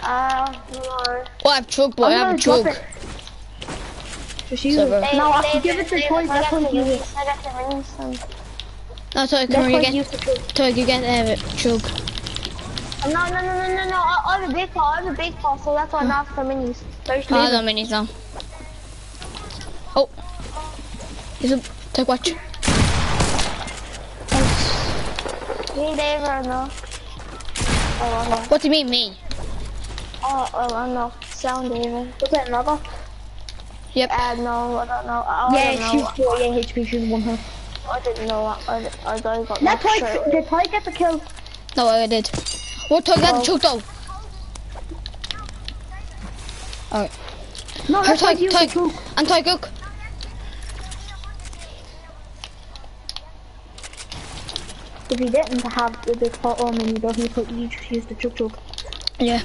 Uh, no. Oh, I have chug, boy. I have a drop chug. Just use Silver. it. No, I can David, give it to David, toys, I that's what you use it. minis, I got the minis, No, sorry, come here, what you you get. use it to. Sorry, you get uh, chug. No, no, no, no, no, no. I, I have a big paw. I have a big paw, so that's why I'm not for minis. There's I no. don't minis now. Oh. Here's a take watch. Me, Dave, or no? Oh, I know. What do you mean, me? Oh, oh, I know. Sound, David. Was that another? Yep. Uh, no, I don't know. I, I Yeah, don't she's know. 48 HP, she's one health. I didn't know. I, I, I, I got That knocked toy, did toy get the kill? No, I did. What toy got the chug though? Alright. No, Here, that's why toy, you toy. And toy cook. If he didn't have the big pot on and he doesn't put you just use the chug chug. Yeah.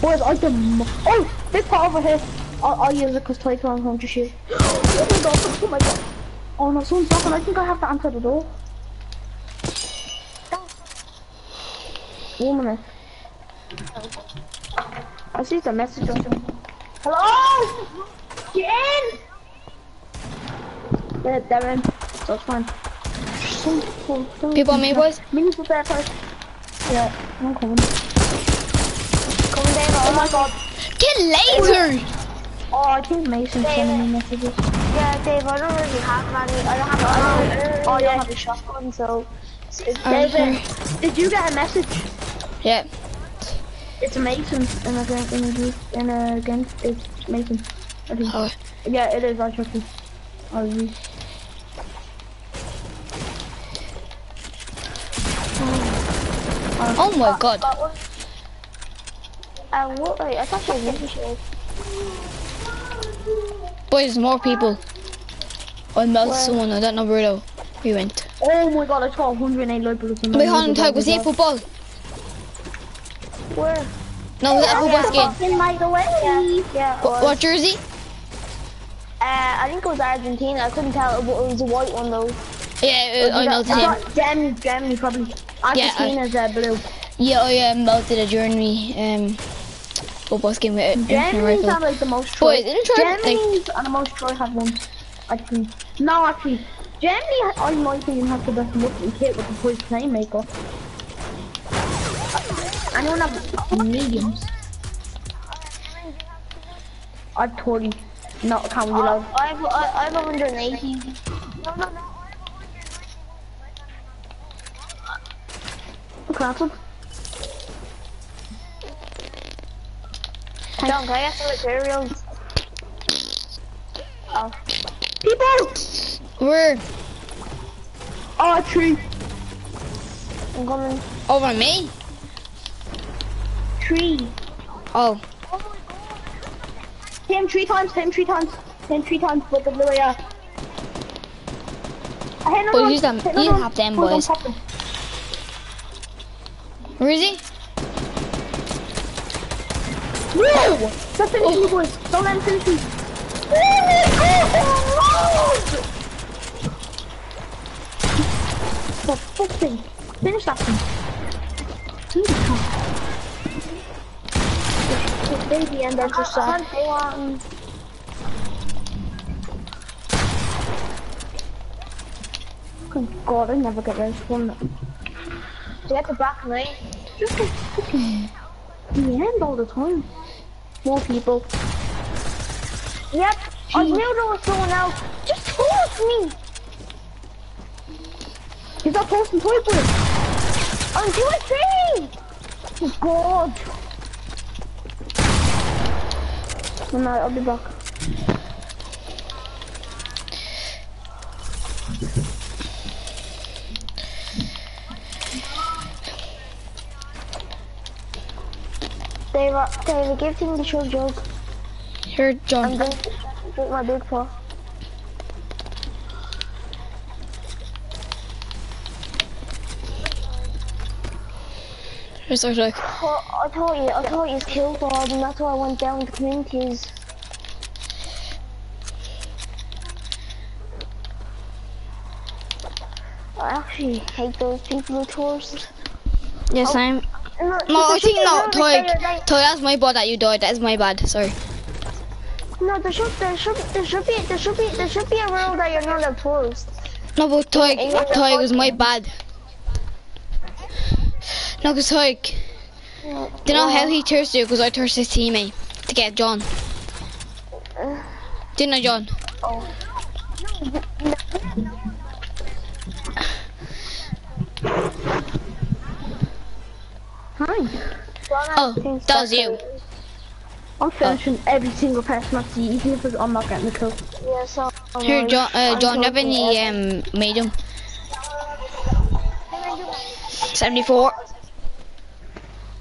Boys, I can. Oh, big pot over here. I'll, I'll use it because toy can't home just shoot. Oh my god, oh my god. Oh no, someone's knocking. I think I have to answer the door. One minute. I see the message on Hello? Get in! Yeah, they're in. So it's fine. People on me, boys. Minis up there first. Yeah, I'm coming. Come, Dave. Oh my god. Get laser! Oh, I think Mason's sending me messages. Yeah, Dave, I don't really have many. I don't have. I don't, I don't Oh, yeah. have a shotgun, so. It's David, did you get a message? Yeah. It's Mason in a game, in a group, in a game. It's Mason. I think. Oh, Yeah, it is. I checked it. Oh, you. Oh my god. Uh, what? Wait, I thought you were infantry. Boys, there's more people. I melted Where? someone, I don't know where though. We went. Oh my god, I got 108 light bullets in my Behind him, little Tug, was he bag a football? Where? No, was it a football skin? Fucking light away. Yeah, yeah. What, what jersey? Uh, I think it was Argentina. I couldn't tell, but it was a white one though. Yeah, uh, I melted him. got Germany, Germany probably. Yeah, I- Argentina's uh, blue. Yeah, I uh, melted a journey um, football skin with infinite Germany's have like the most Boys, didn't like- Germany's and the most Troy have ones. Actually, no, actually, Germany, I my opinion, has the best looking kit with the voice playmaker. Anyone have mediums? I've 20. No, can't we I, love? I have, I, I have 180. No, no, no. Classic. John, can I get some materials? Oh. People! Where? Oh, tree. I'm coming. Over me? Three. Oh. Hit him three times, hit him three times. Hit him three times with the blue AR. I hit another Boys, one, use them- hit another you one. have them, Boys, I'm boys. Where is he? No! Stop finishing oh. me, boys. Don't let him finish me. The fuck thing. Finish that thing. Jesus baby and then just uh, uh, uh, uh um. Good God, I never get this one. Get the back nine. Just like fucking in the end all the time. More people. Yep. I knew there was someone else. Just told me. He's not posting toy boys. I'm doing. Oh God. No, I'll be back. They were, they were the show jug. Here, I'm John. going to drink my big paw. Here's our. Well, I told you, I told you it's killed God, and that's why I went down to the communities. I actually hate those people with horses. Yes, oh. I'm. No, I think be a no, Toy. Toy, that's my bad that you died. That's my bad. Sorry. No, there should, there should, there should be, there should be, there should be a rule that you're not tourist. No, but Toy, Yeah, yeah, Toy yeah. was my bad. No, because Toy, do you know how he thirsted you? Because I thirsted his teammate to get John. Uh, Didn't I, John? Oh. Hi. Oh, that was you. I'm finishing every single person I see, even if it's, I'm not getting the kill. Yeah, so. Here, John. Uh, I'm John, talking never any um medium. Seventy-four.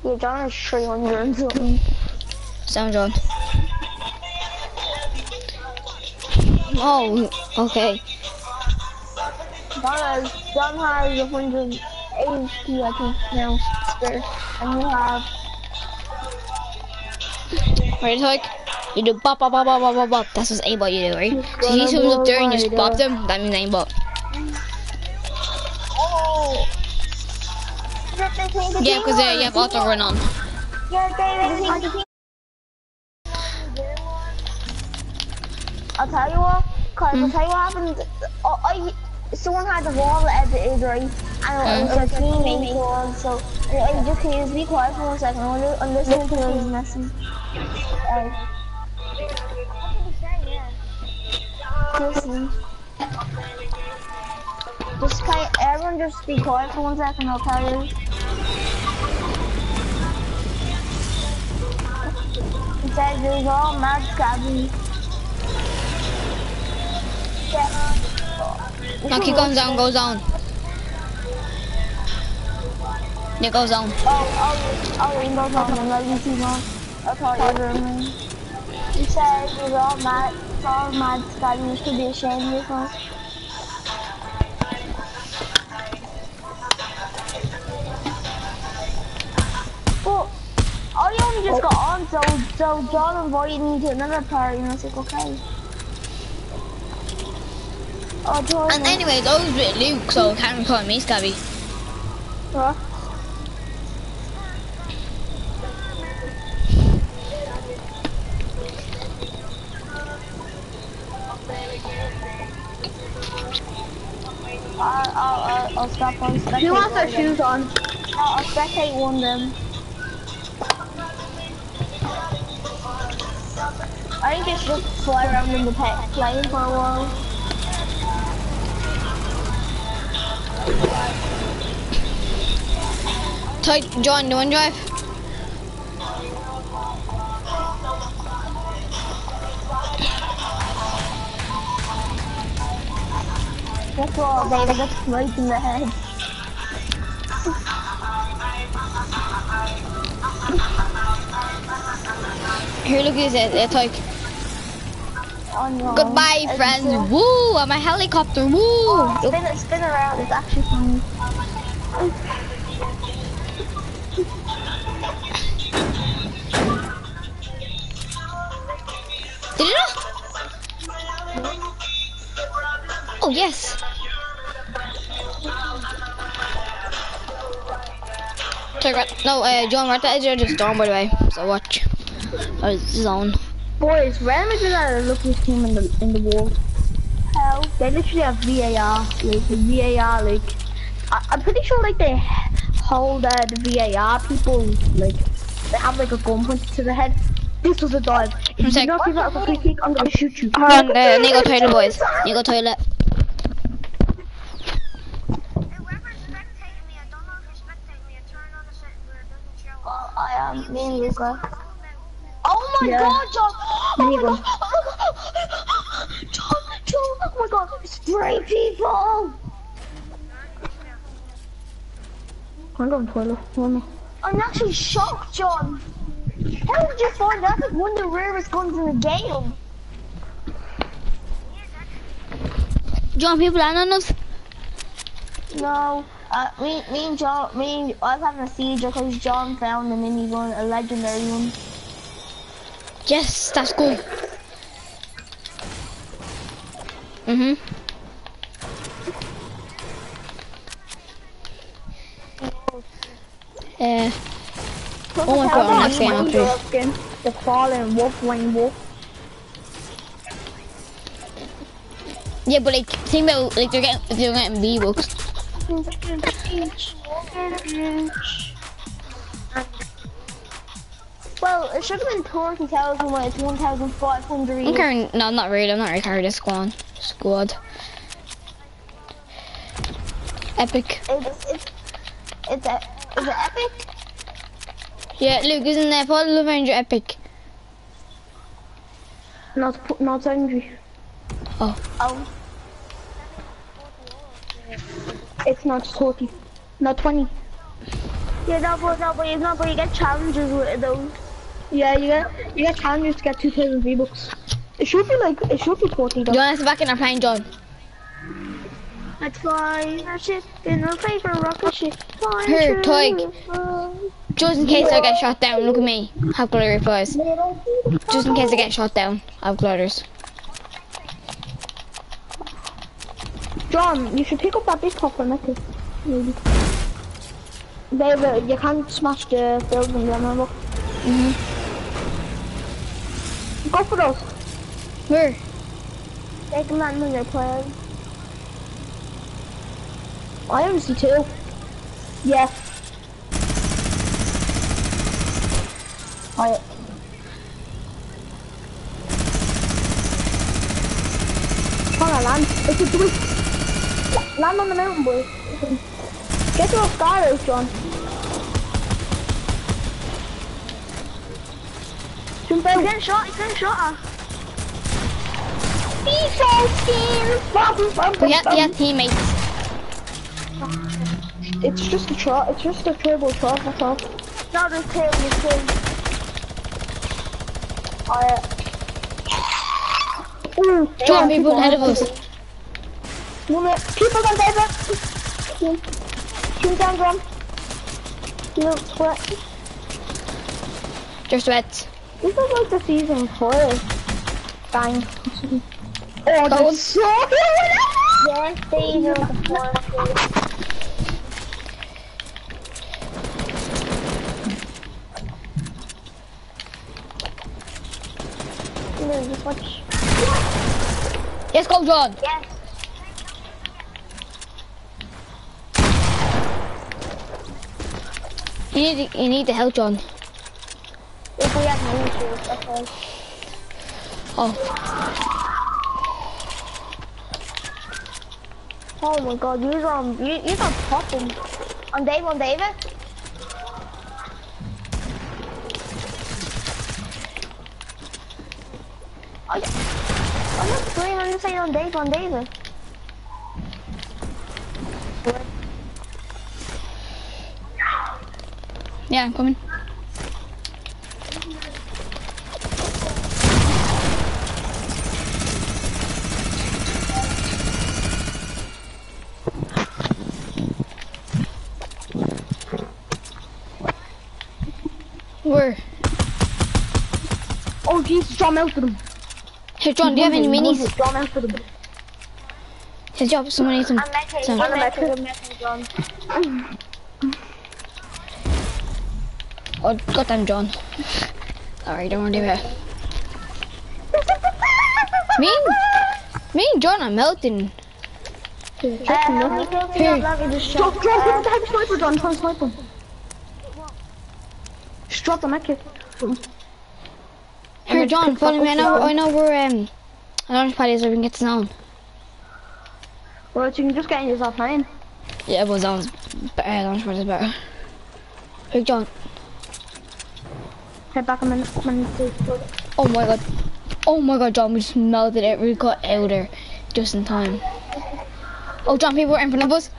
Yeah, John is 300 and something. Sound John. Oh, okay. John has, John has 180, I think, now. There. And you have. Right, Toy. You do bop, bop, bop, bop, bop, bop, bop. That's what aimbot you do, right? So he comes up there and you just bop them. That means aimbot. Oh! Yeah, because you have auto run on. I. I'll tell you what, cause I'll hmm. tell you what happened. Oh, I, someone had the wall edited, right? And it was a teammate wall, so I just can you just be quiet for one second. I'm, li- I'm listening to his message. Uh, listen. Just kind everyone just be quiet for one second, I'll tell you. He said there's all mad scabby. No, keep going down, goes down. Yeah, goes down. Oh, oh, oh, rainbow on and let me see one. That's all you remember. He said there's all mad, it's all mad scabby. You should be ashamed of yourself. Well, I only just got on, so so John invited me to another party, and I was like, okay. Oh, John. And anyways, I was with Luke, so I can't call me Scabby. Huh? I'll, I'll, I'll, I'll stop on spectate. Who wants their one of them. shoes on? I'll, I'll spectate one them. I think it's just fly around in the pet plane for a while. Tight, John, do one drive. That's all, baby. That's right in the head. Here, look at this. It's like. Oh no. goodbye, It's friends. Woo! I'm a helicopter. Woo! Look, Spin it, spin around. It's actually funny. Did it not? Oh yes. Sorry, right. No, uh, John, right that is just down by the way. So watch. Oh, zone. Boys, Real Madrid are the luckiest team in the in the world. How? They literally have VAR, like the VAR, like I, I'm pretty sure like they hold uh, the VAR people like they have like a gun pointed to the head. This was a dive. If you One do sec. not give out a free kick, I'm gonna shoot you. Hold on, need go toilet, boys. Go toilet. I don't know if you're spectating me. I turn on a setting where it doesn't show. I am. Me and Luca. Oh my Yeah. god, John! Oh There my you go. god! Oh my god! John, John, oh my god! It's three people! I'm going to toilet. Hold on. I'm actually shocked, John. How did you find out that? That's one of the rarest guns in the game. John, people land on us. No, uh, me, me and John, me, and, I was having a siege because John found a minigun, a legendary one. Yes, that's good. Mhm. Uh, oh my god, next game up here. Skin, the fallen wolf, lane wolf. Yeah, but like, think about like they're getting they're getting V bucks. Well, it should have been 30,000 when it's 1,500 I'm carrying. No, not really. I'm not really carrying this squad. Squad. Epic. It's, it's, it's, a, is it epic? Yeah, Luke, isn't there? Follow the Ranger Epic. Not not angry. Oh, Oh. It's not 40. Not 20. yeah, no, but, no, but, no, but you get challenges with those. Yeah, you get you get challenges to get 2,000 V bucks. It should be like it should be 40 though. John, let's back in our plane, John. Let's fly our ship in a paper rocket ship. Fly Here, the fog. Just in case I get shot down, look at me. Have glider redeploys. Just in case I get shot down, I have gliders. John, you should pick up that big pop make. Maybe. David, you can't smash the building, remember? Mhm. Go for those. Where? They can land on their plane. I only see two. Yeah. I. Come on, land. It's a three. Land on the mountain, boy. Get your out, John. He's getting shot, he's getting shot at. We got, we got teammates. It's just a trot. It's just a turbo trot. That's all. No, there's two, there's two. I. Uh, Ooh, John, people ahead of us. One minute. People on David. Shoot down, John. You look sweat. Just wet. This is like the season four. Bang. Oh, Go. that's so Yes, the one. No, just watch. Let's go, John. Yes. You need, to, you need to help John. If we have mini shields, that's all. Oh, Oh my god, you are on, you, you are popping. On Dave, on David? Oh, I'm not playing, I'm just saying on Dave, on David. yeah, I'm coming. Where? Oh Jesus, John melted him. Hey John, do you have any minis? John melted him. Hey John, someone needs some. I'm making, some. I'm making, I'm making John. Oh, goddamn John. Alright, don't worry about it. Me and, me and John are melting. Uh, how many kills do you have left? Just John, shot. John, put the heavy sniper, John. Try and snipe him. Just drop the medkit. Here, John, follow me. I know, I know where um, a launch pad is so we can get to zone. Well, you can just get in yourself nine. Yeah, but zone's better. Launch pad is better. Here, John. Head back a minute. a. Oh my god. Oh my god, John, we just melted it. We got out there just in time. Oh, John, people are in front of us.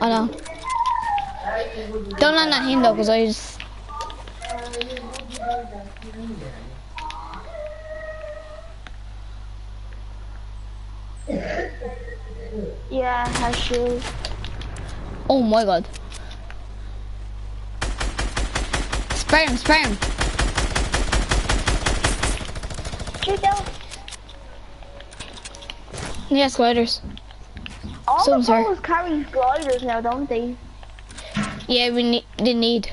I know. Don't land that him though, because I just. yeah, has shoes. Oh my god. Spray him, spray him. Shoot down. Yeah, sliders. All So the phones carry gliders now, don't they? Yeah, we need, they need.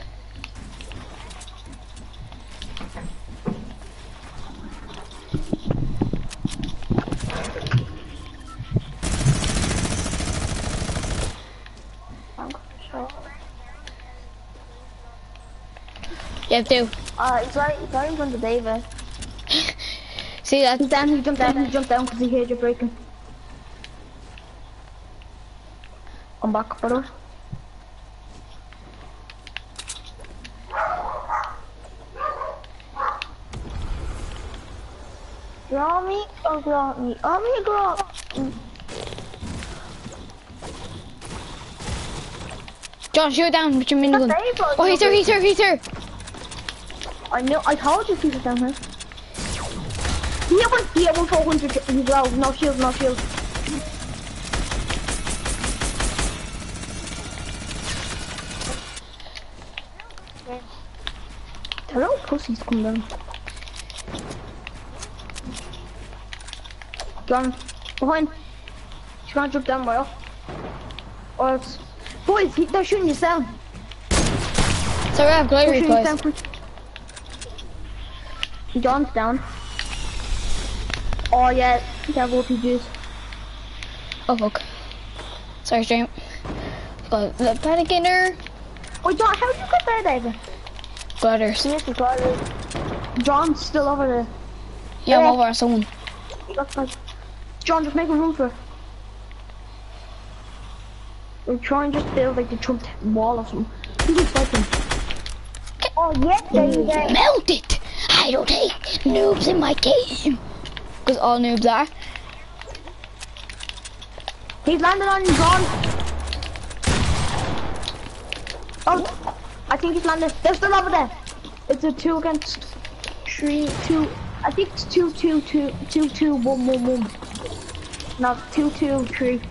You have to. Uh, it's right, it's right in front of David. See that? He's down, he jumped down, he jumped down because he heard you breaking. I'm back, brother. Draw me or draw me? Draw me or draw? John, shoot down with your minigun. Oh, he's here, he's here, he's here. I know, I told you he was down here. He hit one, he hit one 400 as well. No shield, no shield. Little pussies come down. John, behind. She's gonna jump down, bro. Or else. Boys, he, they're shooting you down. So we have glider They're shooting you down guys. quick. John's down. Oh yeah, they have RPGs. Oh fuck. Sorry, stream. Got the panicator. Wait, oh, John, how did you get there, David? Gliders. Yes, gliders. John's still over there. Yeah, I'm over someone. That's like, John, just make a room for it. We're trying just to build like the Trump wall or something. You can fight them. Oh, yes, there you go. Melt it! I don't take noobs in my game. Because all noobs are. He's landed on you, John. Oh, I think he's landed. They're still over there. It's a two against three, two. I think it's two, two, two, two, two, one, one, one. No, two, two, three.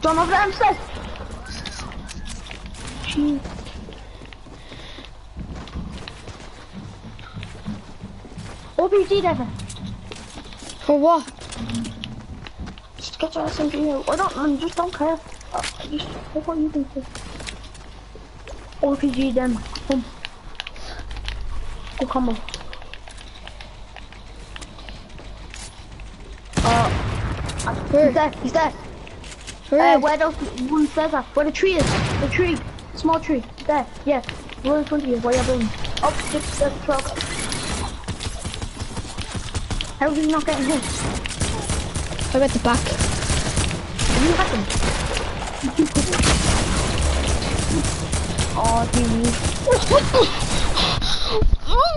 John over there, set. Jeez. OPG, Devin. For what? Just get your SMG. I don't, I just don't care. Uh, I just, what are you think? RPG then. Boom. Go combo. Uh, he's there, he's there. Where? Uh, where those one says that? Where the tree is? The tree. Small tree. There. Yeah. Right in front of you. Where you're building. Up, just the truck. How are you not getting hit? I got the back. You had them. oh, dude.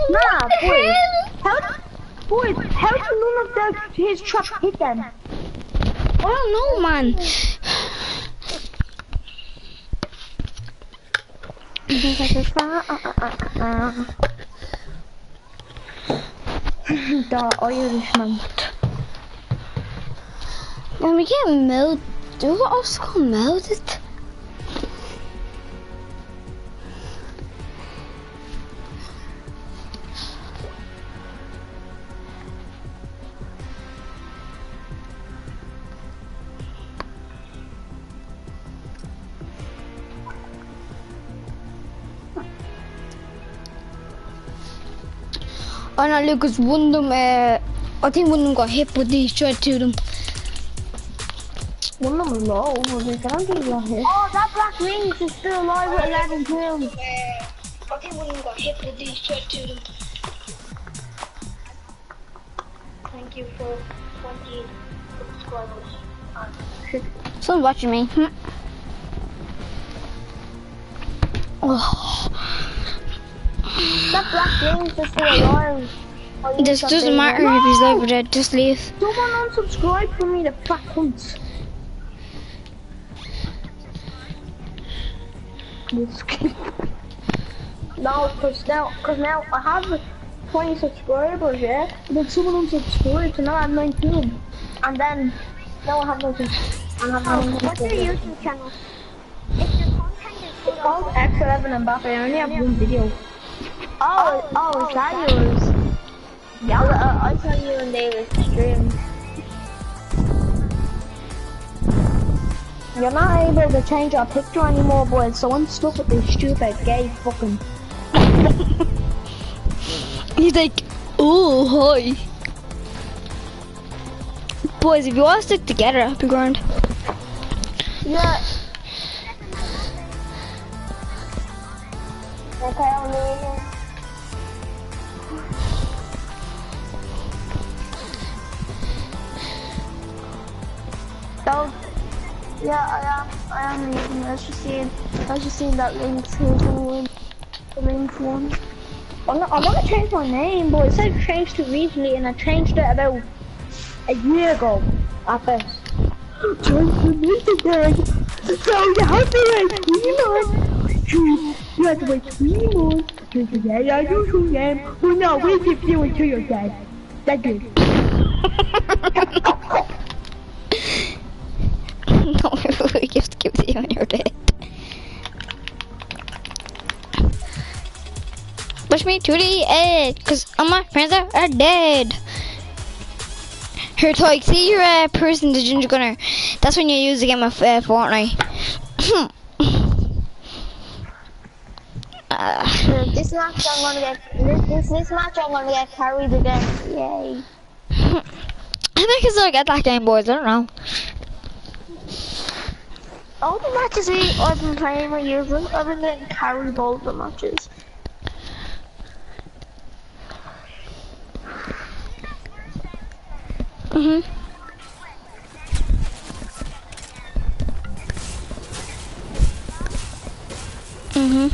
Nah, boys. How did, boys, how did of the, his truck hit them? I don't know, man. The Irishman. When we get milled, do we also call melted? No, Lucas, one of them, uh, I think one of them got hit with these straight to them. One of them low, but we can't get one here. Oh, that black wings is still alive with 11 kills. I think one of them got hit with these straight to them. Thank you for 20 subscribers. Someone's watching me. Oh, That black wings is Oh, this doesn't matter if he's live or dead, just leave. Someone unsubscribe for me, the fat cunts. no, cause now, cause now I have 20 subscribers, yeah? But someone unsubscribed, so now I have 19. And then, now I have no. I have um, Oh, no what's your. YouTube channel? If your content is good It's called X11 Mbappe, I only have one video. Oh, oh, oh is that oh, yours? Yeah, I, I saw you in David's stream. You're not able to change our picture anymore, boys, so I'm stuck with this stupid gay fucking... He's like, oh, hi. Boys, if you all stick together, be grand. Yeah. Okay, So, yeah, I am, I am leaving. I was just seeing, I was just seeing that here gonna. The Link one. I'm not, I want to change my name, but it said change to recently, and I changed it about a year ago, at best. Change the name again. So you have to wait three months. You have to wait three months to get your usual name. Well, no, we give you until you're dead. Thank you. no, we just to you when you're dead. Push me to the edge, cause all my friends are, are dead. Here, Toy, see your uh, person, the ginger gunner. That's when you use the game of uh, Fortnite. uh, This match I'm gonna get this, this this match I'm gonna get carried again. Yay. I think it's like at that game, boys. I don't know. All the matches we, I've been playing with you, I've been getting the matches. Mhm. Mhm.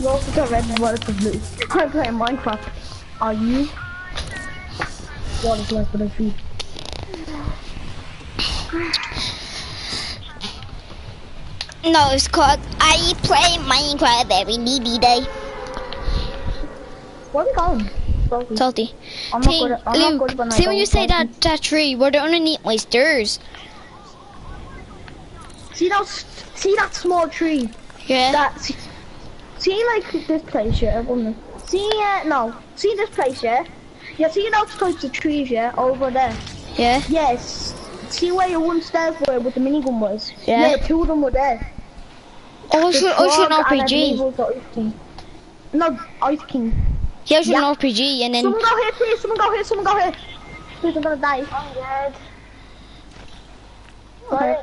You also got red and white and blue. I'm playing Minecraft. Are you? What is left of the feet? No, it's called I play Minecraft every needy day. What are we calling? Salty. Salty. I'm Hey, good I'm Luke, see when you say that that tree, we're the underneath my stairs. See that, see that small tree? Yeah. That, see, see like this place, yeah? Woman. See, uh, no. See this place, yeah? Yeah, see those types of trees, yeah? Over there. Yeah. Yes. See where your one stairs were with the minigun was? Yeah. two of them were there. Oh, it's an it's an frog and I believe RPG. it was the Ice King. No, Ice King. Yeah, an RPG, and then Someone go here, please. Someone go here. Someone go here. Please, I'm gonna die. I'm dead. Okay.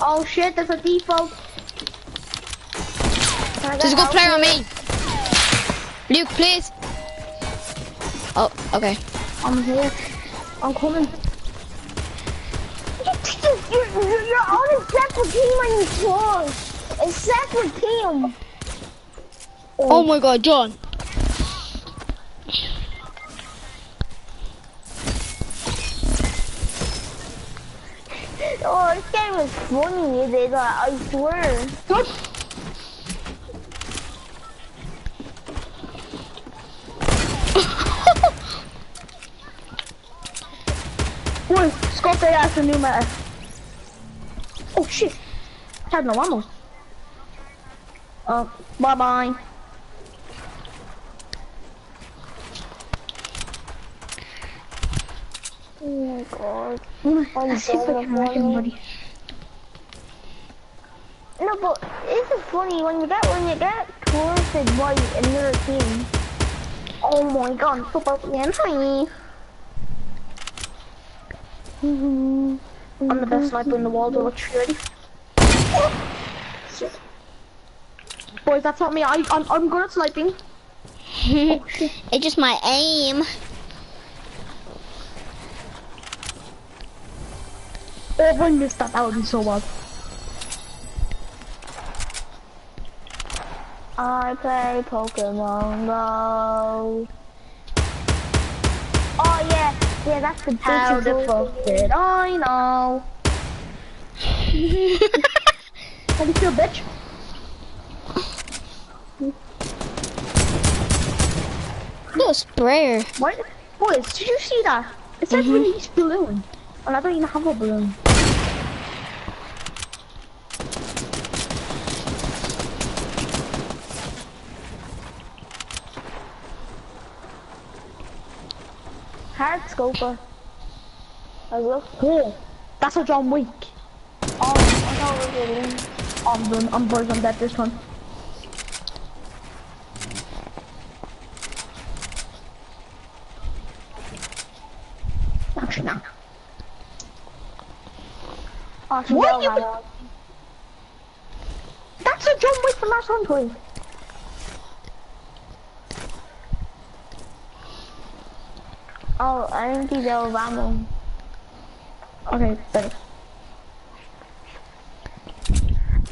Oh shit, there's a default. Can I get there's a good player on me. Luke, please. Oh, okay. I'm here. I'm coming. You're, you're, you're on a separate team on your floor. A separate team. Oh my God, John. Oh, this game is funny, it is, I I swear. The new meta. Oh shit. Had no ammo. Uh, oh, bye bye. Oh my god. Let's see if I can wreck anybody. No, but it's funny when you get when you get toasted by another team. Oh my god, super entry. I'm the best sniper in the world, I'll you ready. Boys, that's not me. I, I'm, I'm good at sniping. Oh, it's just my aim. Oh, if I missed that, that would be so bad. I play Pokemon Go. Oh yeah, yeah, that's the How the fuck did I know? How do you feel, bitch? Little sprayer. What? Boys, did you see that? It says mm-hmm. release balloon. Oh, and I don't even have a balloon. Hard scoper. As well. Oh, that's a John Wick. Oh, I thought it was a I'm done. I'm boys. I'm dead this one. Actually, no. She What? don't You have would- it. That's a John Wick from last time, boys. Oh, I didn't see the ammo. Okay, better.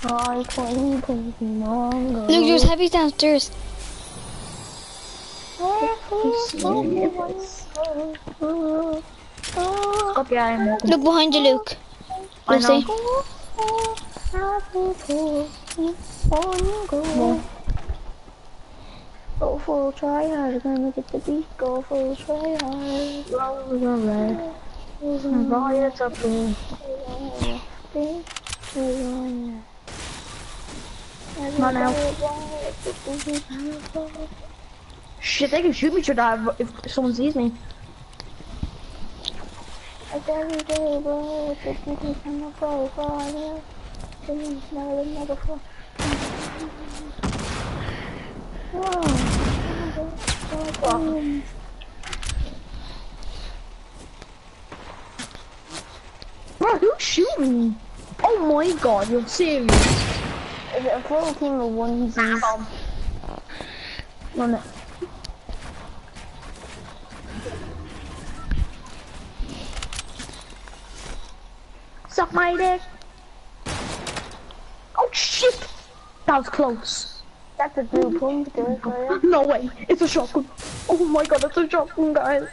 Oh, I Go. Look, there's heavies downstairs. Okay, I'm walking. Look behind you, Luke. I Lucy. know. Full try hard, gonna get the beat. Go full try hard. Rose are red. Riots are blue. Man out. Shit, they can shoot me to die if someone sees me. Bro, who's shooting me? Oh my god, you're serious. Is it a full team of onesies? Run it. Suck my dick. Oh shit! That was close. That's a blue pump there for you. No way, it's a shotgun. Oh my god, it's a shotgun, guys.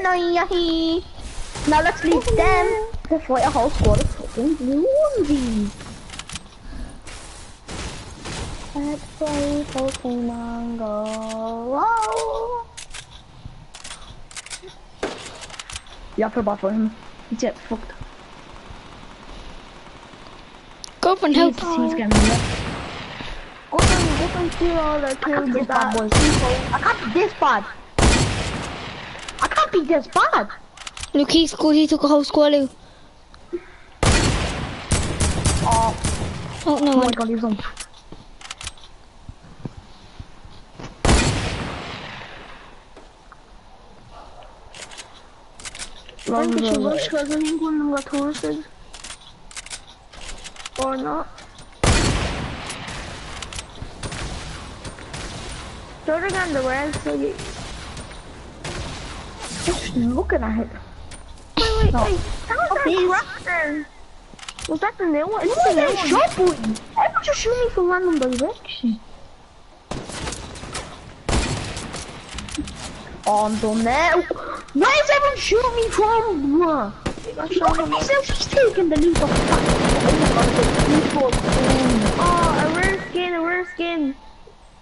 No, yahi. Now let's leave them to fight a whole squad of fucking blue onesies. Let's play Pokemon Go. Whoa. Yeah, I feel bad for him. He's get fucked. Go up and He's, he's getting lit. Go and get them through all the I can't be with this bad, that. boys. I can't be this bad. I can't be this bad. Luke, he's good. He took a whole squad, Luke. Oh, Oh, no oh my god, he's on. I think she was because I think one of them got toasted. Or not. Throw it on the red so you... Just looking at it. Wait, wait, No. wait. That was Oh, that cracker. Was that the new one? It's at the new one. shot, boy. Everyone just shoot me from random direction. Oh, I'm done now. Where is everyone shooting me from? Look at myself, taking the loot off. Oh, oh a rare skin, a rare skin.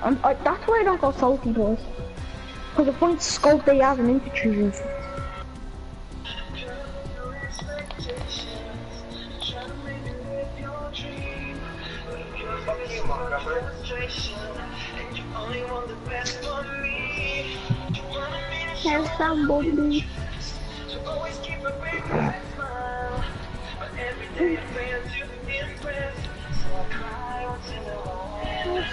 man. And I, that's why I don't go salty boys. Because the point scope they have an infantry is There's somebody.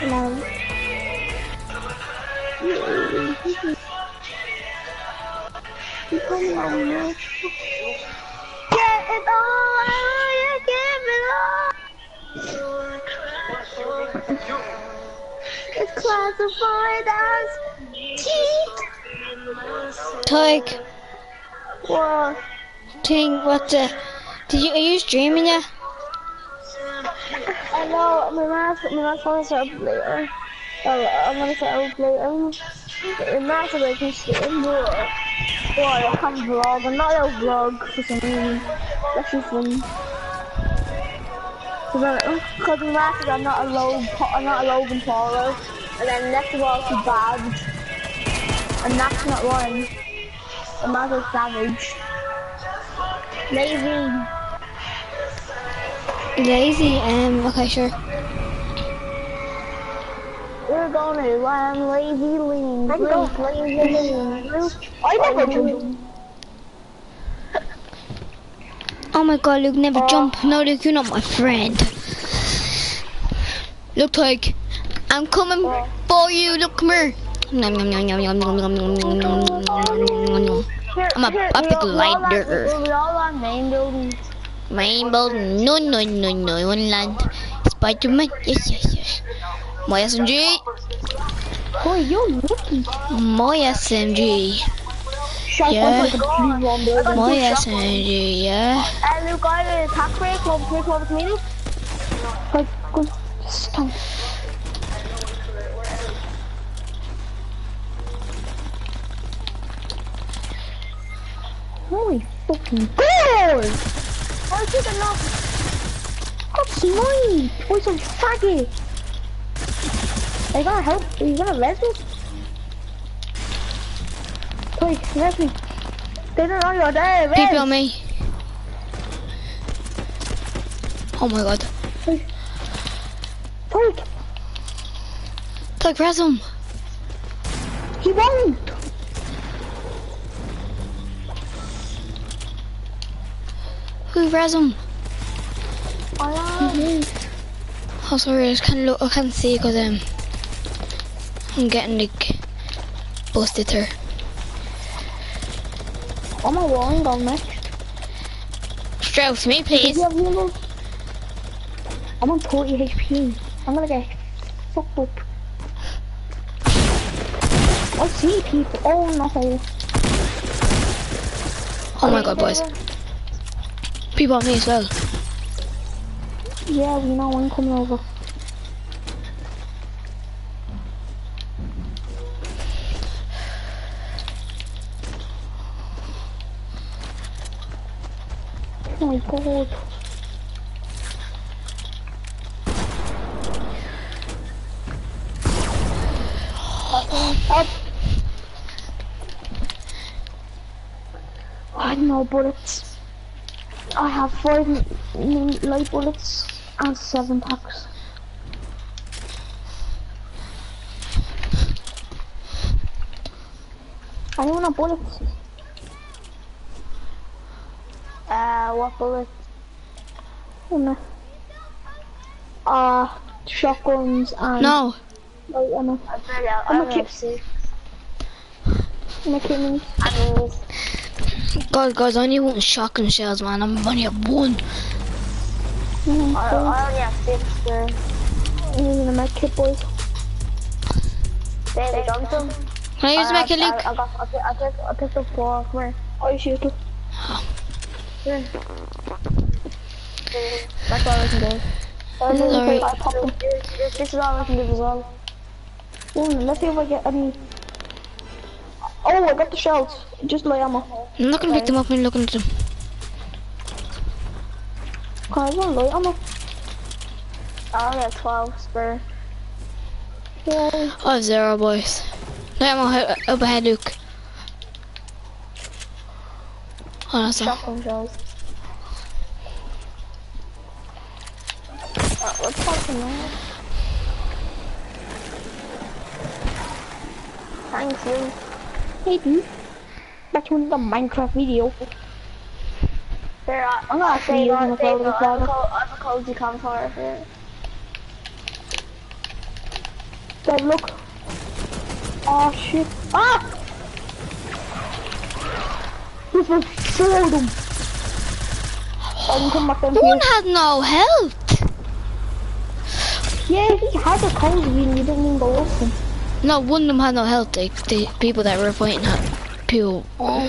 No. You come on, man. Get it all, yeah, give it all. It's classified as cheat. Tyke, What? thing, what the? Did you, are you streaming? Well, my math, my math comments are up later. Oh, I'm gonna say up later. It matters I can see it more. Or I can vlog, another vlog for some reason. That's just fun. Because in math, I'm not a Logan, I'm not a Logan Paulo. And then next of all, it's Babs. And that's not one. The mother savage. Maybe. Lazy, um, okay, sure. We're going to um, Lazy Lean. I'm going- Lazy Lean. I never jump. Oh my god, Luke, never jump. No, Luke, you're not my friend. Look, like I'm coming for you. Look, come here. Nom, nom, nom, nom, nom, nom, nom, nom, nom, nom, nom, nom, nom. Here, I'm a here, puppet we all- we all glider. on- We all on main buildings. Rainbow, no, no, no, no, Land, Spider-Man, yes, yes, yes. My SMG. Boy, you're SMG. Yeah. My SMG, yeah. And you got a attack break, one break, one minute. Like, go, stop. Holy fucking God! Oh, shoot, I'm not. That's mine! Boy, some faggot! Are you gonna help? Are you gonna let me? Please, let me. They don't know you're there, People man! on me. Oh my god. Take! Tyke, press him. He won't! Who press him? I am. Oh, sorry, I just can't look. I can't see because um, I'm getting like busted through. I'm a wrong on next. Strauss, me please. I'm on 40 HP. I'm gonna get fucked up. I see people. Oh no. Oh my god, boys. People on me as well. Yeah, we know one coming over. Oh my god. Up. I have no four light bullets and seven packs. I want a bullet. Uh, what bullet? No. Uh, shotguns and... No. I'm a... I bet I'll, I'm a kid. I'm a kid mean, God, guys, I only want shotgun shells, man. I'm only at one. I, I only have six there. I'm using a med kit, boys. They, they dumped them. Can I use my kit, I, Luke? I, got, I, picked, I, picked, I picked up four. Come here. I shoot it. Here. That's all I can do. This, is Sorry. I popped them. This, this is all I can do as well. Ooh, let's see if I get any. Oh, I got the shells. Just lay ammo. I'm not gonna pick them up and looking at them. Can I get light ammo? I only have 12 spare. Yeah. I have zero, boys. No, I'm up ahead, Luke. Oh, that's not. Shotgun shells. Uh, what's happening now? Thanks, you. Hey dude, that's one of Minecraft video. There, I, I'm not saying using on, the code of the other codes you come for. Dad, look. Oh shit. Ah! This is killed him. Boone had no health. Yeah, he had a cold, you didn't even go up him. No, one of them had no health. The, the people that were fighting had people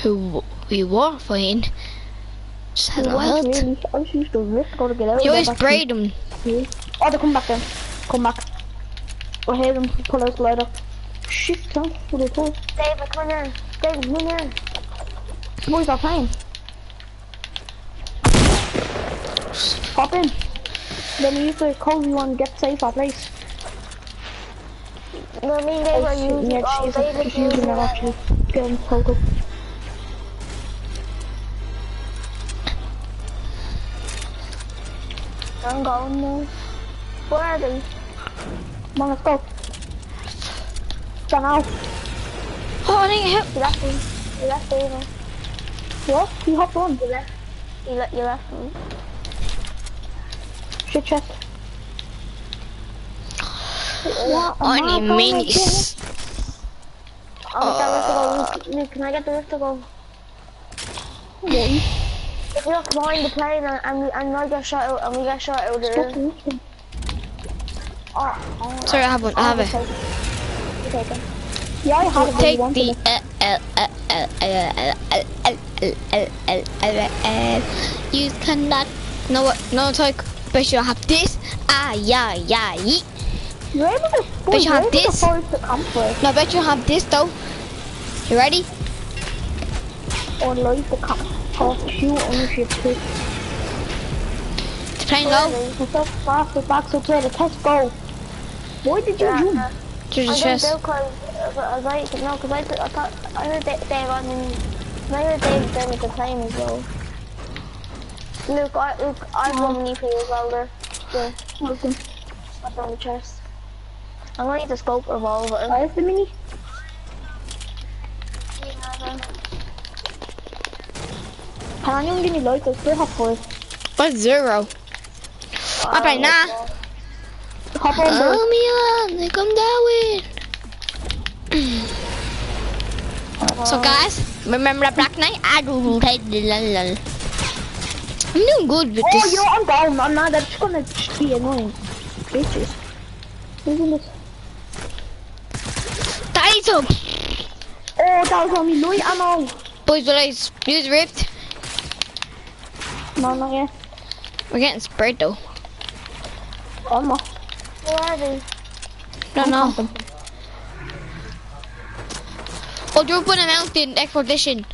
who we were fighting just had He no health. really. I just used to risk go to get out. You and always get back sprayed them. to- Oh, they come back then. Come back. I hear them pull out the ladder. Shit, son. What are they doing? David, come here. David, come here. The boys are playing. Hop in. Then you use the cozy one, get safe at place. No, me and Dave are using, Yeah, oh, David's just using it it. him poke up. I'm going now. Where are they? Come on, let's go. Get out. Oh, I didn't hit. You left me. You left David. What? He hopped on. You left. You, le- you left me. Shit chest. What? I am need going minis. I'll get the rift to go. Luke, Luke, can I get the rift to go? again? If we look behind the plane and, and, we, and I get shot out and we get shot out Stop there. looking. Oh, oh, Sorry, I have one. I have it. You take it. Yeah, I have it. but Take you wanted the it. uh, uh, uh, uh, uh, uh, uh, uh, uh, uh, uh, You cannot. No, what? No, talk. Bet you I have this. Ah, yeah, yeah, yeet. You're able to spoil, Bet you have this. No, I bet you have this though. You ready? Or load the cup of ownership tips. It's playing low. Fast the box of Twitter. Let's go. What did you yeah. do? Uh, just I chest. because uh, uh I no, I, I I heard that they were. I heard they were the plane as well. Look, I look, I won me for you, Zelda. Yeah. I'm on the chest. I'm gonna need the scope revolver. I have the mini. Can anyone give me lights? I still have four. What's zero? I'm playing now. Hop on board. Oh, me on. They come down with. So uh-huh. guys, remember that Black Knight? I do take the lol, lol. I'm doing good with this. Oh, this. yo, I'm down. I'm not. That's gonna be annoying. Bitches. Isn't it? Title. Oh, that was on me. Light ammo. Boys, will I s- use Rift? No, not yet. We're getting sprayed though. Ammo. Where are they? No, no. Oh, you're up on a mountain expedition.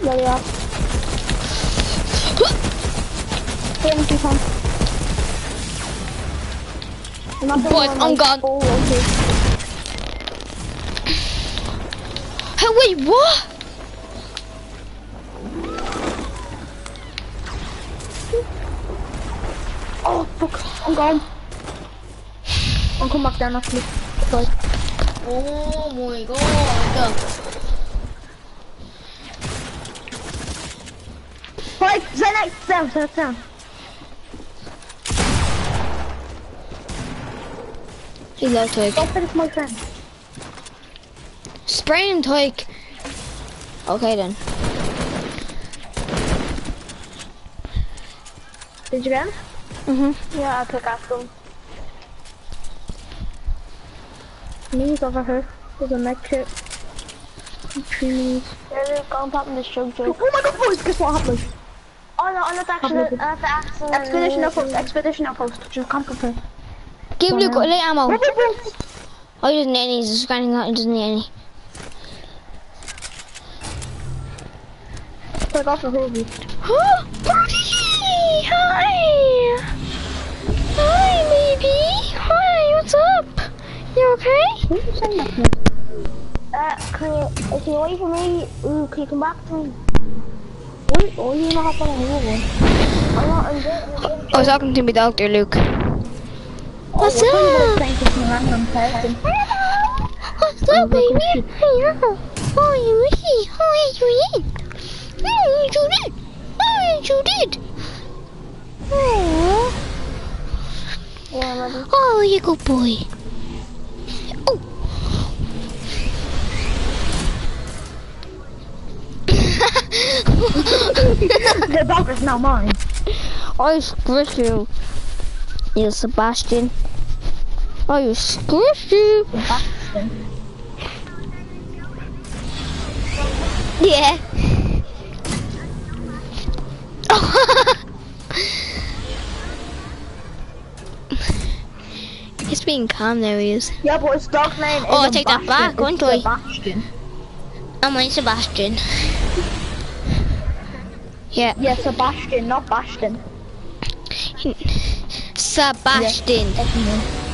There we are. Thank you, Boys, one I'm like- gone. Oh, okay. Hey, wait, what? Oh, fuck. I'm gone. I'll come back down actually. Sorry. Oh my god. Right, sit next down, He loved Toik. Go for the smoke turn. Spray him, Toik. Okay, then. Did you get him? Mm-hmm. Yeah, I took after him. Knees over here. There's a med kit. Trees. There's a gun popping the stroke joke. Oh my god, boys, guess what happened? Oh no, oh no, that's, that's uh, the accident. Expedition outpost, expedition outpost. Just come prepare. Give Luke a light ammo. Oh, he doesn't need any. He's just scanning out. He doesn't need any. Take off the hoodie. Oh, Birdie! Hi! Hi, baby! Hi, what's up? You okay? Who's you saying that to? Uh, can you, if you wait for me, ooh, can you come back to me? Wait, oh, you're not up on a hoodie. I'm not, I'm good. I was talking to my doctor, Luke. What's Oh, up? thank you for random person. What's up, baby? Hello. Oh, you really? Oh, you did? Oh, you did? Oh, you did? Oh, Yeah, maybe. oh, you good boy. Oh. the dog is now mine. I squish you. You Sebastian. I you squish you. Yeah. He's being calm there he is. Yeah, but his dog's name Oh, I isn't take that back, won't I? Sebastian. I'm on Sebastian. Yeah. Yeah, Sebastian, not Bastion. Sebastian. That's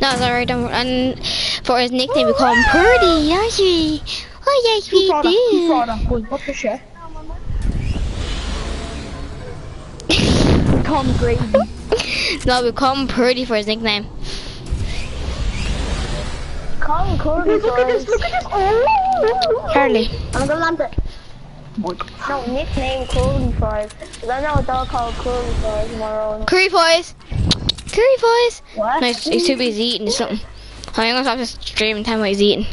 No, it's alright. I'm- And for his nickname, we call him Purdy. Yeah, oh, yeah. Oh, yes, Who we saw that? Saw do. that? Boy, what the shit? We call him Gravy. No, we call him Purdy for his nickname. Call him Kirby Look at this, look at this. Oh! Harley. I'm gonna land it. No, nickname Curly Fries. 'Cause I know a dog called Curly Fries of my own. Curry boys. What? No, he's, he's too busy eating something. I'm gonna stop this stream and tell him what he's eating.